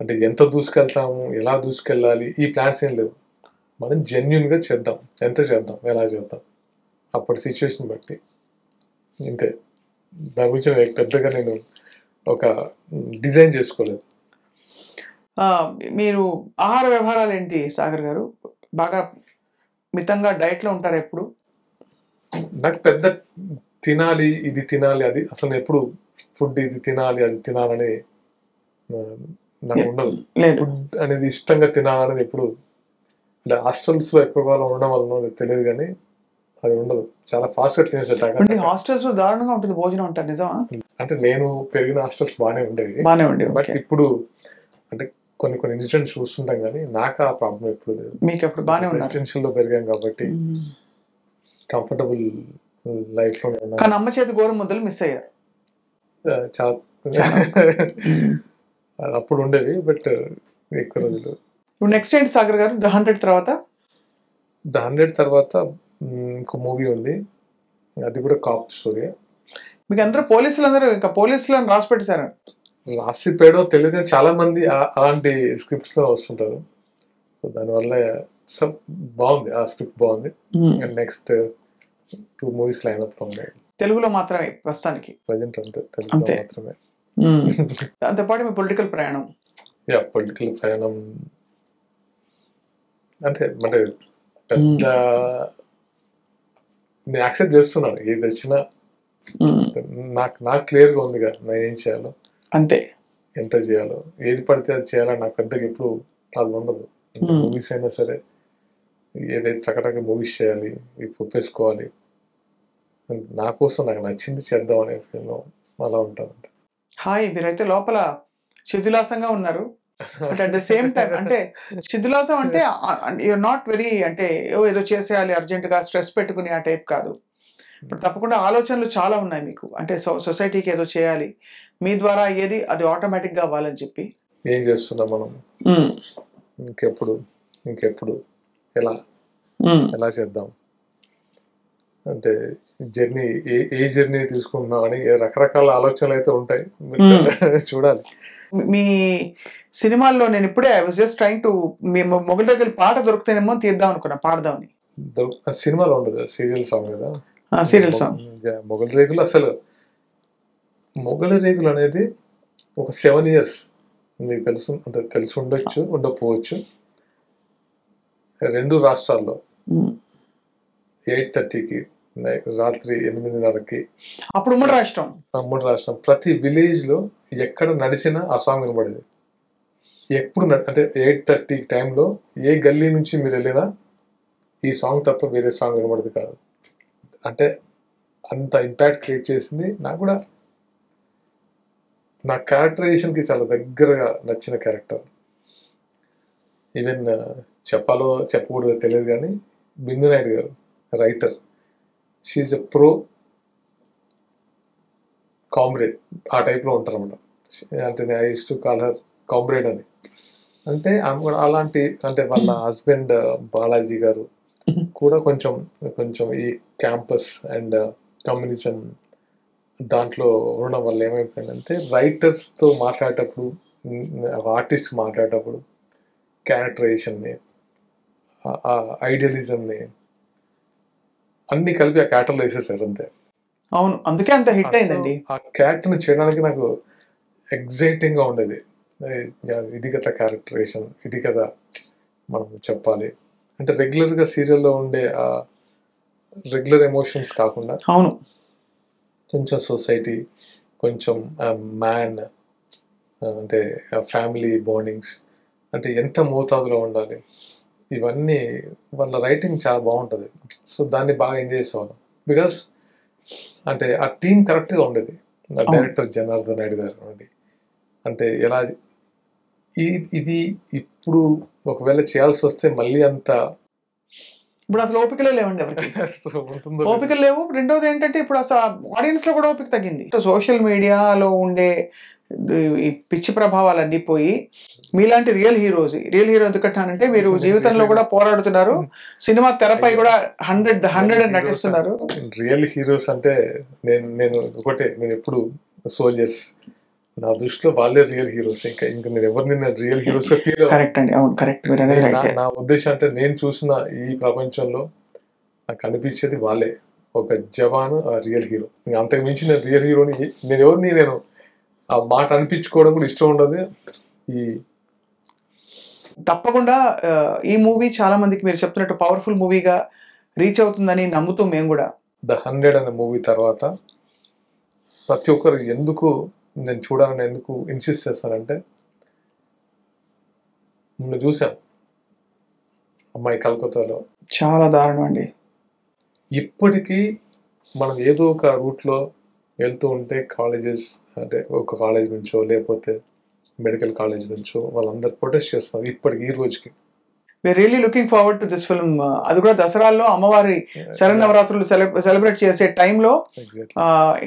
Speaker 2: అంటే ఎంత దూసుకెళ్తాము ఎలా దూసుకెళ్ళాలి ఈ ప్లాన్స్ ఏం లేవు. మనం జెన్యున్గా చేద్దాం. ఎంత చేద్దాం ఎలా చేద్దాం అప్పటి సిచ్యువేషన్ బట్టి. అంతే దాని గురించి నేను పెద్దగా నేను ఒక డిజైన్ చేసుకోలేదు.
Speaker 1: మీరు ఆహార వ్యవహారాలు ఏంటి సాగర్ గారు? బాగా మితంగా డైట్లో ఉంటారు ఎప్పుడు?
Speaker 2: నాకు పెద్ద తినాలి ఇది తినాలి అది అసలు ఎప్పుడు ఫుడ్ ఇది తినాలి అది తినాలని నాకు ఉండదు. ఫుడ్ అనేది ఇష్టంగా తినాలనేది ఎప్పుడు అంటే హాస్టల్స్లో ఎక్కువ కాలం ఉండడం వల్ల తెలియదు కానీ అది ఉండదు. చాలా ఫాస్ట్గా తినేసేట
Speaker 1: హాస్టల్స్లో దారుణంగా ఉంటుంది భోజనం అంటారు నిజమా?
Speaker 2: అంటే నేను పెరిగిన హాస్టల్స్ బాగానే ఉండేవి.
Speaker 1: బానే ఉండి
Speaker 2: బట్ ఇప్పుడు అంటే కొన్ని కొన్ని ఇన్సిడెంట్స్ చూస్తుంటాం కానీ నాకు ఆ ప్రాబ్లం ఎప్పుడు లేదు.
Speaker 1: మీకు అప్పుడు బానే ఉన్నారు?
Speaker 2: రెసిడెన్షియల్లో పెరిగాం కాబట్టి కంఫర్టబుల్ లైఫ్లో.
Speaker 1: కానీ అమ్మ చేతి గోరు ముద్దలు మిస్ అయ్యారు.
Speaker 2: చాలా. అప్పుడు ఉండేవి బట్ ఎక్కువ రోజులు.
Speaker 1: ఇప్పుడు నెక్స్ట్ ఏంటి సాగర్ గారు? ద హండ్రెడ్ తర్వాత?
Speaker 2: ద హండ్రెడ్ తర్వాత ఇంకో మూవీ ఉంది. అది కూడా కాప్ స్టోరీ
Speaker 1: మీకు అందరూ పోలీసులు అందరూ ఇంకా పోలీసులను రాసి పెట్టేశారు
Speaker 2: రాసి పేడో తెలియదు చాలా మంది అలాంటి స్క్రిప్ట్స్లో వస్తుంటారు. సో దానివల్ల బాగుంది. ఆ స్క్రిప్ట్ బాగుంది. And next two movies line up ఉన్నాయి.
Speaker 1: తెలుగులో మాత్రమే ప్రస్తుతానికి.
Speaker 2: ప్రజెంట్ అంతే. తెలుగులో
Speaker 1: అంతే.
Speaker 2: మాత్రమే.
Speaker 1: దాంతోపాటు మీ పొలిటికల్ ప్రయాణం.
Speaker 2: యా పొలిటికల్ ప్రయాణం. అంటే అంటే పెద్ద నేను యాక్సెప్ట్ చేస్తున్నాను. ఏది వచ్చినా నాకు నాకు క్లియర్గా ఉంది కదా నేను ఏం చేయాలో
Speaker 1: అంతే.
Speaker 2: ఎంత చేయాలో ఏది పడితే అది చేయాలని నాకు పెద్దగా ఎప్పుడు అది ఉండదు. మూవీస్ అయినా సరే ఏదైతే చక్కటక్క మూవీస్ చేయాలి ఇవి ఒప్పేసుకోవాలి నా కోసం నాకు నచ్చింది చేద్దాం అనే ఫీల్ అలా ఉంటాను
Speaker 1: హాయ్ మీరైతే లోపల శిథిలాసంగా ఉన్నారు. But at the same time అంటే శిథిలాసం అంటే యూఆర్ నాట్ వెరీ అంటే ఏదో ఏదో చేసేయాలి అర్జెంట్గా స్ట్రెస్ పెట్టుకుని ఆ టైప్ కాదు. ఇప్పుడు తప్పకుండా ఆలోచనలు చాలా ఉన్నాయి మీకు. అంటే సొసైటీకి ఏదో చేయాలి మీ ద్వారా అయ్యేది అది ఆటోమేటిక్గా అవ్వాలని చెప్పి.
Speaker 2: ఏం చేస్తున్నాం మనం? ఇంకెప్పుడు ఇంకెప్పుడు ఎలా? ఎలా చేద్దాం? అంటే జర్నీ ఏ ఏ జర్నీ తీసుకుంటున్నాం అని రకరకాల ఆలోచనలు అయితే ఉంటాయి. చూడాలి.
Speaker 1: మీ సినిమాల్లో నేను ఇప్పుడే I was just trying to మీ మొగల దగ్గర పాట దొరుకుతానేమో తీద్దాం అనుకున్నా పాడదామని.
Speaker 2: అది సినిమాలో ఉండదు సీరియల్ సాంగ్ కదా.
Speaker 1: Serial song.
Speaker 2: మొగలి రేకులు అసలు మొగలి రేకులు అనేది ఒక సెవెన్ ఇయర్స్ మీకు తెలుసు అంటే తెలిసి ఉండొచ్చు ఉండకపోవచ్చు. రెండు రాష్ట్రాల్లో. ఎయిట్ థర్టీకి రాత్రి ఎనిమిదిన్నరకి.
Speaker 1: అప్పుడు ఉమ్మడి రాష్ట్రం.
Speaker 2: మూడు రాష్ట్రం. ప్రతి విలేజ్లో ఎక్కడ నడిచినా ఆ సాంగ్ వినబడేది. ఎప్పుడు అంటే ఎయిట్ థర్టీ టైంలో ఏ గల్లీ నుంచి మీరు వెళ్ళినా ఈ సాంగ్ తప్ప వేరే సాంగ్ వినబడదు కాదు. అంటే అంత ఇంపాక్ట్ క్రియేట్ చేసింది. నాకు కూడా నా క్యారెక్టరైజేషన్కి చాలా దగ్గరగా నచ్చిన క్యారెక్టర్. ఈవెన్ చెప్పాలో చెప్పకూడదో తెలియదు కానీ బిందు నాయుడు గారు writer. She's a pro comrade ఆ టైప్లో ఉంటారు అన్నమాట అంటే I use to call her comrade అని. అంటే ఆమె కూడా అలాంటి అంటే వాళ్ళ హస్బెండ్ బాలాజీ గారు కూడా కొంచెం కొంచెం ఈ క్యాంపస్ అండ్ కమ్యూనిజం దాంట్లో ఉండడం వల్ల ఏమైపోయిందంటే రైటర్స్తో మాట్లాడేటప్పుడు ఆర్టిస్ట్ మాట్లాడేటప్పుడు క్యారెక్టరైజేషన్ని ఐడియలిజంని అన్ని కలిపి ఆ క్యాటర్లో వేసేసారు అంతే.
Speaker 1: అవును అందుకే అంత హిట్ అయిందండి.
Speaker 2: ఆ క్యారెక్టర్ని చేయడానికి నాకు ఎగ్జైటింగ్గా ఉండేది. ఇది కదా క్యారెక్టరేషన్ ఇది కదా మనం చెప్పాలి. అంటే రెగ్యులర్గా సీరియల్లో ఉండే ఆ రెగ్యులర్ ఎమోషన్స్ కాకుండా
Speaker 1: అవును.
Speaker 2: కొంచెం సొసైటీ కొంచెం మ్యాన్ అంటే ఫ్యామిలీ బాండింగ్స్ అంటే ఎంత మోతాదులో ఉండాలి ఇవన్నీ వాళ్ళ రైటింగ్ చాలా బాగుంటుంది. సో దాన్ని బాగా ఎంజాయ్ చేసేవాళ్ళం. బికాస్ అంటే ఆ టీం కరెక్ట్గా ఉండేది. డైరెక్టర్ జనార్దన్ నాయుడు గారు నుండి. అంటే ఎలా ఈ- ఇది ఇప్పుడు ఒకవేళ చేయాల్సి వస్తే మళ్ళీ అంత
Speaker 1: ఇప్పుడు అసలు ఓపికలే లేవండి ఎవరికి. ఓపికలు లేవు. రెండోది ఏంటంటే ఇప్పుడు అసలు ఆడియన్స్లో కూడా ఓపిక తగ్గింది. సోషల్ మీడియాలో ఉండే ఈ పిచ్చి ప్రభావాలన్నీ పోయి మీలాంటి రియల్ హీరోస్ రియల్ హీరో ఎందుకంటానంటే మీరు జీవితంలో కూడా పోరాడుతున్నారు. సినిమా తెరపై కూడా హండ్రెడ్ హండ్రెడ్ అని నటిస్తున్నారు.
Speaker 2: రియల్ హీరోస్ అంటే నేను నేను ఒకటే నేను ఎప్పుడు సోల్జర్స్. నా దృష్టిలో వాళ్ళే రియల్ హీరోస్. ఇంకా ఇంకా నేను ఎవరిని రియల్ హీరోస్ ఫీల్
Speaker 1: కరెక్ట్ అండి. అవును కరెక్ట్.
Speaker 2: నా ఉద్దేశం అంటే నేను చూసిన ఈ ప్రపంచంలో నాకు అనిపించేది వాళ్ళే. ఒక జవాన్ రియల్ హీరో. ఇంకా అంతకు మించి నేను రియల్ హీరోని నేను ఎవరిని నేను ఆ మాట అనిపించుకోవడం కూడా ఇష్టం ఉండదు. ఈ
Speaker 1: తప్పకుండా ఈ మూవీ చాలా మందికి మీరు చెప్తున్నట్టు పవర్ఫుల్ మూవీగా రీచ్ అవుతుందని నమ్ముతూ మేము కూడా.
Speaker 2: ద హండ్రెడ్ అనే మూవీ తర్వాత ప్రతి ఒక్కరు ఎందుకు నేను చూడాలని ఎందుకు ఇన్సిస్ట్ చేస్తానంటే మొన్న చూసాం అమ్మాయి కలకత్తాలో.
Speaker 1: చాలా దారుణం అండి.
Speaker 2: ఇప్పటికీ మనం ఏదో ఒక రూట్లో వెళ్తూ ఉంటే కాలేజెస్ అంటే ఒక కాలేజ్ నుంచో లేకపోతే మెడికల్ కాలేజ్ నుంచో వాళ్ళందరూ ప్రొటెస్ట్ చేస్తున్నారు ఇప్పటికి ఈ రోజుకి.
Speaker 1: We're really looking forward to this film అది కూడా దసరాల్లో అమ్మవారి శరన్నవరాత్రులు సెలబ్రేట్ చేసే టైంలో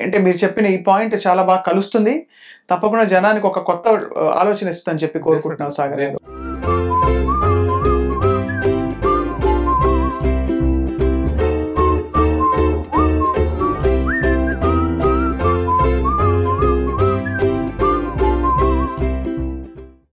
Speaker 1: అంటే మీరు చెప్పిన ఈ పాయింట్ చాలా బాగా కలుస్తుంది. తప్పకుండా జనానికి ఒక కొత్త ఆలోచన ఇస్తుందని చెప్పి కోరుకుంటున్నాం సాగర్